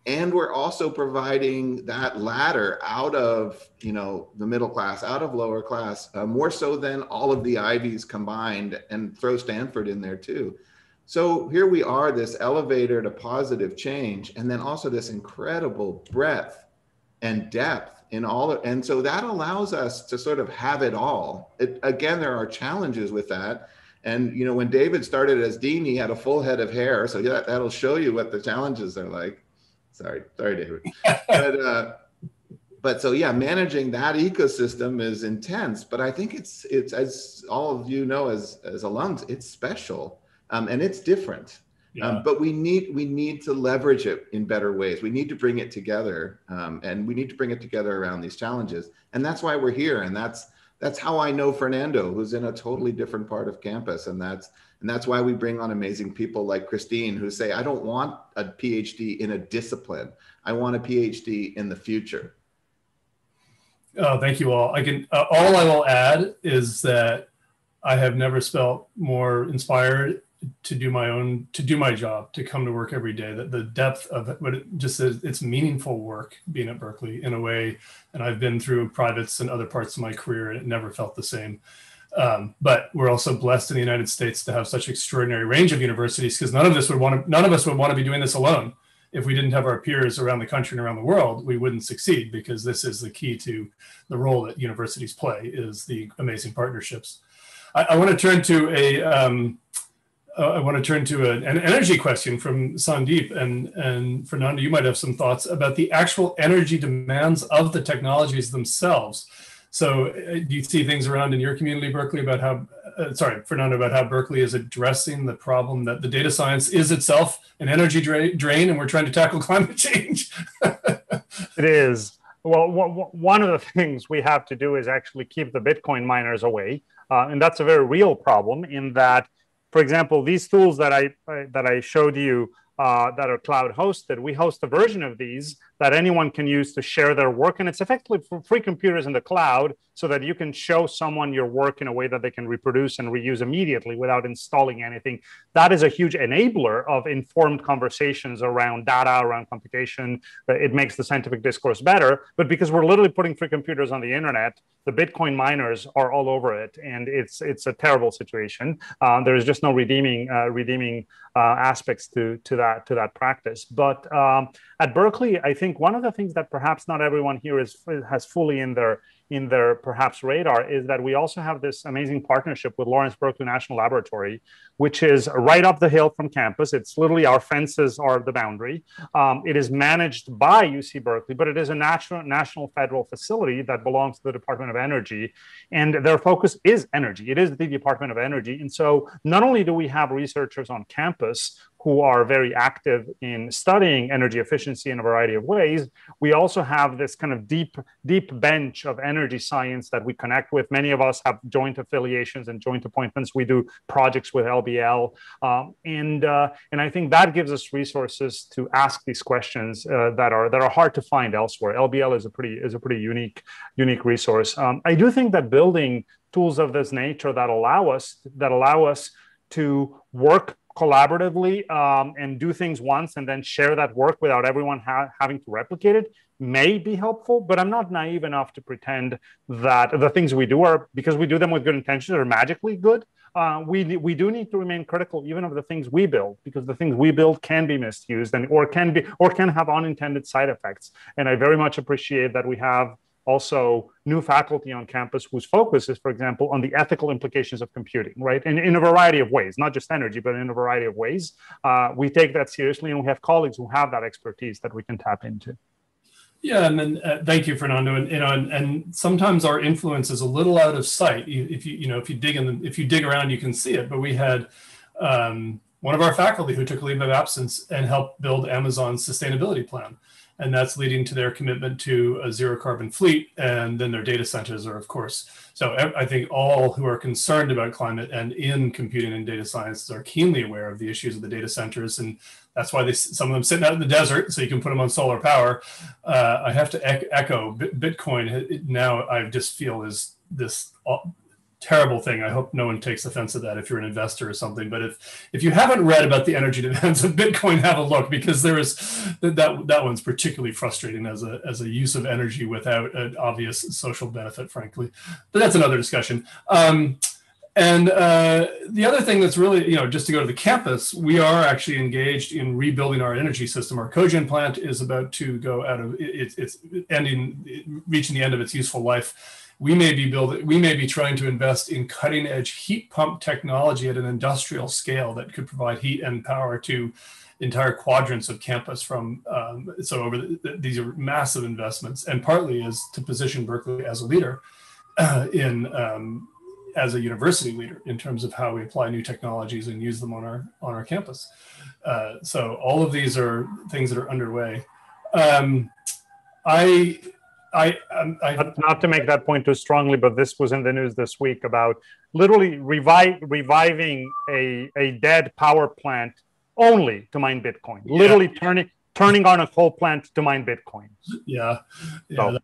and we're also providing that ladder out of you know the middle class out of lower class uh, more so than all of the ivies combined and throw stanford in there too so here we are this elevator to positive change and then also this incredible breadth and depth in all and so that allows us to sort of have it all. It, again there are challenges with that. And you know when david started as dean he had a full head of hair. So yeah that'll show you what the challenges are like. Sorry sorry david. [laughs] But uh but so yeah managing that ecosystem is intense. But i think it's it's as all of you know as as alums it's special. Um, and it's different yeah. Um, but we need we need to leverage it in better ways. We need to bring it together, um, and we need to bring it together around these challenges. And that's why we're here. And that's that's how I know Fernando, who's in a totally different part of campus. And that's and that's why we bring on amazing people like Christine, who say, I don't want a PhD in a discipline. I want a PhD in the future. Oh, thank you all. I can uh, all I will add is that I have never felt more inspired to do my own to do my job to come to work every day that the depth of it but it just says it's meaningful work being at berkeley in a way and i've been through privates and other parts of my career and it never felt the same. Um, but we're also blessed in the united states to have such extraordinary range of universities because none of us would want to none of us would want to be doing this alone. If we didn't have our peers around the country and around the world we wouldn't succeed because this is the key to the role that universities play is the amazing partnerships. I, I want to turn to a um, uh, I want to turn to a, an energy question from Sandeep and, and Fernando, you might have some thoughts about the actual energy demands of the technologies themselves. So uh, do you see things around in your community, Berkeley, about how, uh, sorry, Fernando, about how Berkeley is addressing the problem that the data science is itself an energy dra drain and we're trying to tackle [laughs] climate change? [laughs] it is. Well, one of the things we have to do is actually keep the Bitcoin miners away. Uh, and that's a very real problem in that for example, these tools that I, that I showed you uh, that are cloud hosted, we host a version of these that anyone can use to share their work. And it's effectively free computers in the cloud so that you can show someone your work in a way that they can reproduce and reuse immediately without installing anything. That is a huge enabler of informed conversations around data, around computation. It makes the scientific discourse better. But because we're literally putting free computers on the internet, the Bitcoin miners are all over it, and it's it's a terrible situation. Uh, there is just no redeeming uh, redeeming uh, aspects to to that to that practice. But um, at Berkeley, I think one of the things that perhaps not everyone here is has fully in their in their perhaps radar is that we also have this amazing partnership with Lawrence Berkeley National Laboratory, which is right up the hill from campus. It's literally our fences are the boundary. Um, it is managed by UC Berkeley, but it is a national, national federal facility that belongs to the Department of Energy. And their focus is energy. It is the Department of Energy. And so not only do we have researchers on campus who are very active in studying energy efficiency in a variety of ways. We also have this kind of deep, deep bench of energy science that we connect with. Many of us have joint affiliations and joint appointments. We do projects with LBL, um, and uh, and I think that gives us resources to ask these questions uh, that are that are hard to find elsewhere. LBL is a pretty is a pretty unique unique resource. Um, I do think that building tools of this nature that allow us that allow us to work collaboratively um, and do things once and then share that work without everyone ha- having to replicate it may be helpful, but I'm not naive enough to pretend that the things we do are because we do them with good intentions are magically good. Uh, we we do need to remain critical even of the things we build because the things we build can be misused and or can be or can have unintended side effects. And I very much appreciate that we have also new faculty on campus whose focus is, for example, on the ethical implications of computing, right? And in a variety of ways, not just energy, but in a variety of ways. Uh, we take that seriously, and we have colleagues who have that expertise that we can tap into. Yeah, and then uh, thank you, Fernando. And you know, and, and, sometimes our influence is a little out of sight. If you you know if you dig in the, if you dig around, you can see it. But we had um, one of our faculty who took leave of absence and helped build Amazon's sustainability plan and that's leading to their commitment to a zero carbon fleet. And then their data centers are of course. So i think all who are concerned about climate and in computing and data science are keenly aware of the issues of the data centers. And that's why they some of them sitting out in the desert so you can put them on solar power. Uh, i have to echo bitcoin now i just feel is this terrible thing. I hope no one takes offense to that if you're an investor or something. But if if you haven't read about the energy demands of Bitcoin, have a look because there is that that one's particularly frustrating as a as a use of energy without an obvious social benefit, frankly. But that's another discussion. Um, and uh, the other thing that's really, you know, just to go to the campus, we are actually engaged in rebuilding our energy system. Our cogen plant is about to go out of it, it's ending, reaching the end of its useful life we may be building we may be trying to invest in cutting edge heat pump technology at an industrial scale that could provide heat and power to entire quadrants of campus from um, so over the, these are massive investments and partly is to position berkeley as a leader uh, [clears throat] in um, as a university leader in terms of how we apply new technologies and use them on our on our campus. Uh, so all of these are things that are underway. Um, i I, um, I, not to make that point too strongly, but this was in the news this week about literally revive, reviving a, a dead power plant only to mine Bitcoin. Yeah. Literally turning turning on a coal plant to mine Bitcoin. Yeah, yeah, so. that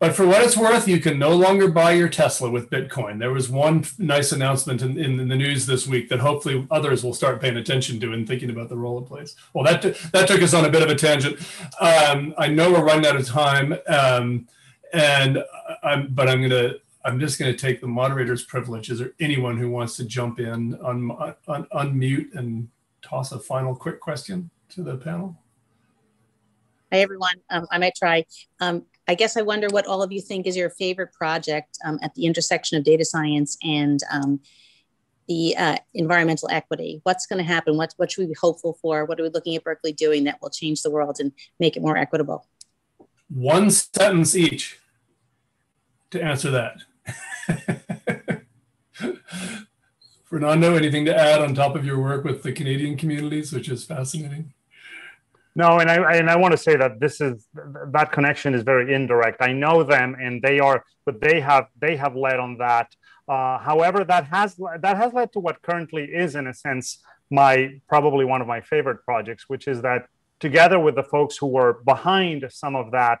but for what it's worth, you can no longer buy your Tesla with Bitcoin. There was one nice announcement in, in, the news this week that hopefully others will start paying attention to and thinking about the role it plays. Well, that, t- that took us on a bit of a tangent. Um, I know we're running out of time, um, and I'm, but I'm gonna I'm just gonna take the moderator's privilege. Is there anyone who wants to jump in, un, un, unmute, and toss a final quick question to the panel? Hi everyone. Um, I might try. Um, I guess I wonder what all of you think is your favorite project um, at the intersection of data science and um, the uh, environmental equity. What's going to happen? What, what should we be hopeful for? What are we looking at Berkeley doing that will change the world and make it more equitable? One sentence each to answer that. [laughs] Fernando, anything to add on top of your work with the Canadian communities, which is fascinating? No, and I and I want to say that this is that connection is very indirect. I know them, and they are, but they have they have led on that. Uh, however, that has that has led to what currently is, in a sense, my probably one of my favorite projects, which is that together with the folks who were behind some of that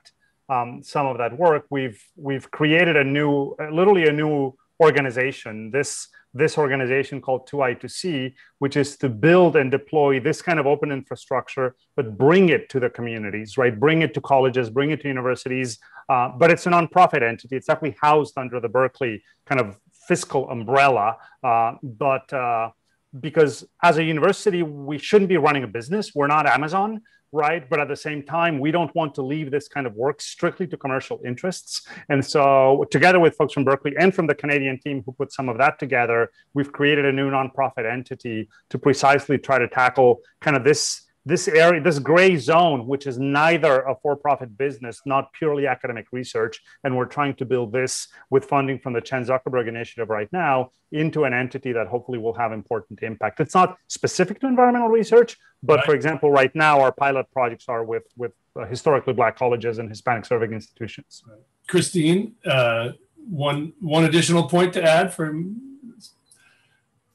um, some of that work, we've we've created a new, literally a new organization. This this organization called 2I2C, which is to build and deploy this kind of open infrastructure, but bring it to the communities, right? Bring it to colleges, bring it to universities. Uh, but it's a nonprofit entity. It's actually housed under the Berkeley kind of fiscal umbrella. Uh, but uh, because as a university, we shouldn't be running a business. We're not Amazon right? But at the same time, we don't want to leave this kind of work strictly to commercial interests. And so, together with folks from Berkeley and from the Canadian team who put some of that together, we've created a new nonprofit entity to precisely try to tackle kind of this this area, this gray zone, which is neither a for profit business, not purely academic research. And we're trying to build this with funding from the Chan Zuckerberg Initiative right now into an entity that hopefully will have important impact. It's not specific to environmental research, but right. for example, right now, our pilot projects are with, with uh, historically Black colleges and Hispanic serving institutions. Christine, uh, one, one additional point to add for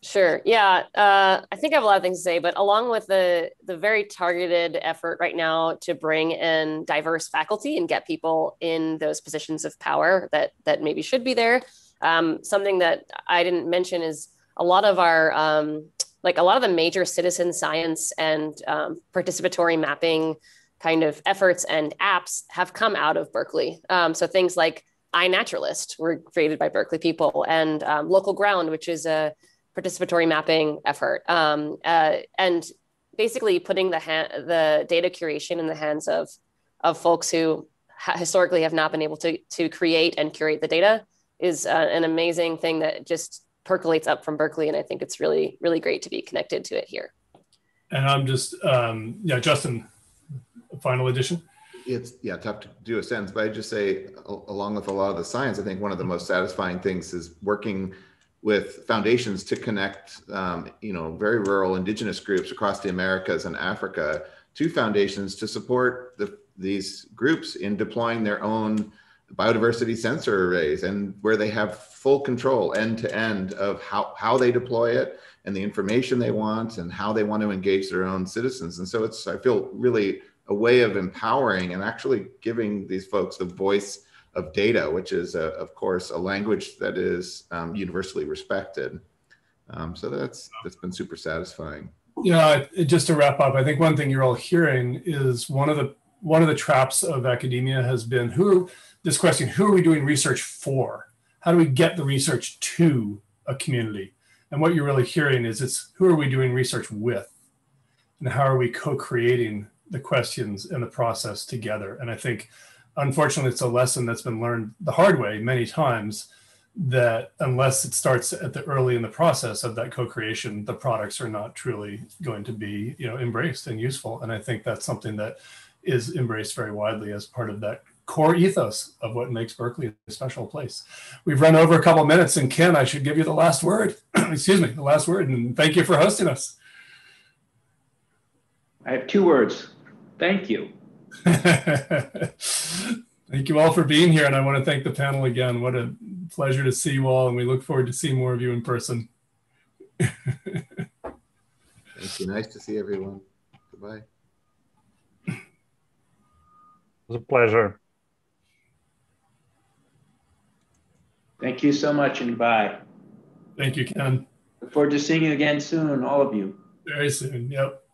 Sure. Yeah. Uh, I think I have a lot of things to say, but along with the the very targeted effort right now to bring in diverse faculty and get people in those positions of power that that maybe should be there, um, something that I didn't mention is a lot of our um, like a lot of the major citizen science and um, participatory mapping kind of efforts and apps have come out of Berkeley. Um, so things like iNaturalist were created by Berkeley people, and um, Local Ground, which is a participatory mapping effort, um, uh, and basically putting the ha- the data curation in the hands of of folks who ha- historically have not been able to to create and curate the data is uh, an amazing thing that just percolates up from Berkeley, and I think it's really really great to be connected to it here. And I'm just um, yeah, Justin, final addition it's yeah tough to do a sentence but i just say along with a lot of the science i think one of the most satisfying things is working with foundations to connect um, you know very rural indigenous groups across the americas and africa to foundations to support the, these groups in deploying their own biodiversity sensor arrays and where they have full control end to end of how, how they deploy it and the information they want and how they want to engage their own citizens. And so it's i feel really a way of empowering and actually giving these folks the voice of data, which is, a, of course, a language that is um, universally respected. Um, so that's that's been super satisfying. Yeah, just to wrap up, I think one thing you're all hearing is one of the one of the traps of academia has been who this question: who are we doing research for? How do we get the research to a community? And what you're really hearing is it's who are we doing research with, and how are we co-creating the questions and the process together. And I think, unfortunately, it's a lesson that's been learned the hard way many times that unless it starts at the early in the process of that co-creation, the products are not truly going to be, you know, embraced and useful. And I think that's something that is embraced very widely as part of that core ethos of what makes Berkeley a special place. We've run over a couple minutes, and Ken, I should give you the last word. [clears throat] Excuse me, the last word, and thank you for hosting us. I have two words. Thank you. [laughs] thank you all for being here. And I want to thank the panel again. What a pleasure to see you all. And we look forward to seeing more of you in person. [laughs] thank you. Nice to see everyone. Goodbye. It was a pleasure. Thank you so much and bye. Thank you, Ken. Look forward to seeing you again soon, all of you. Very soon. Yep.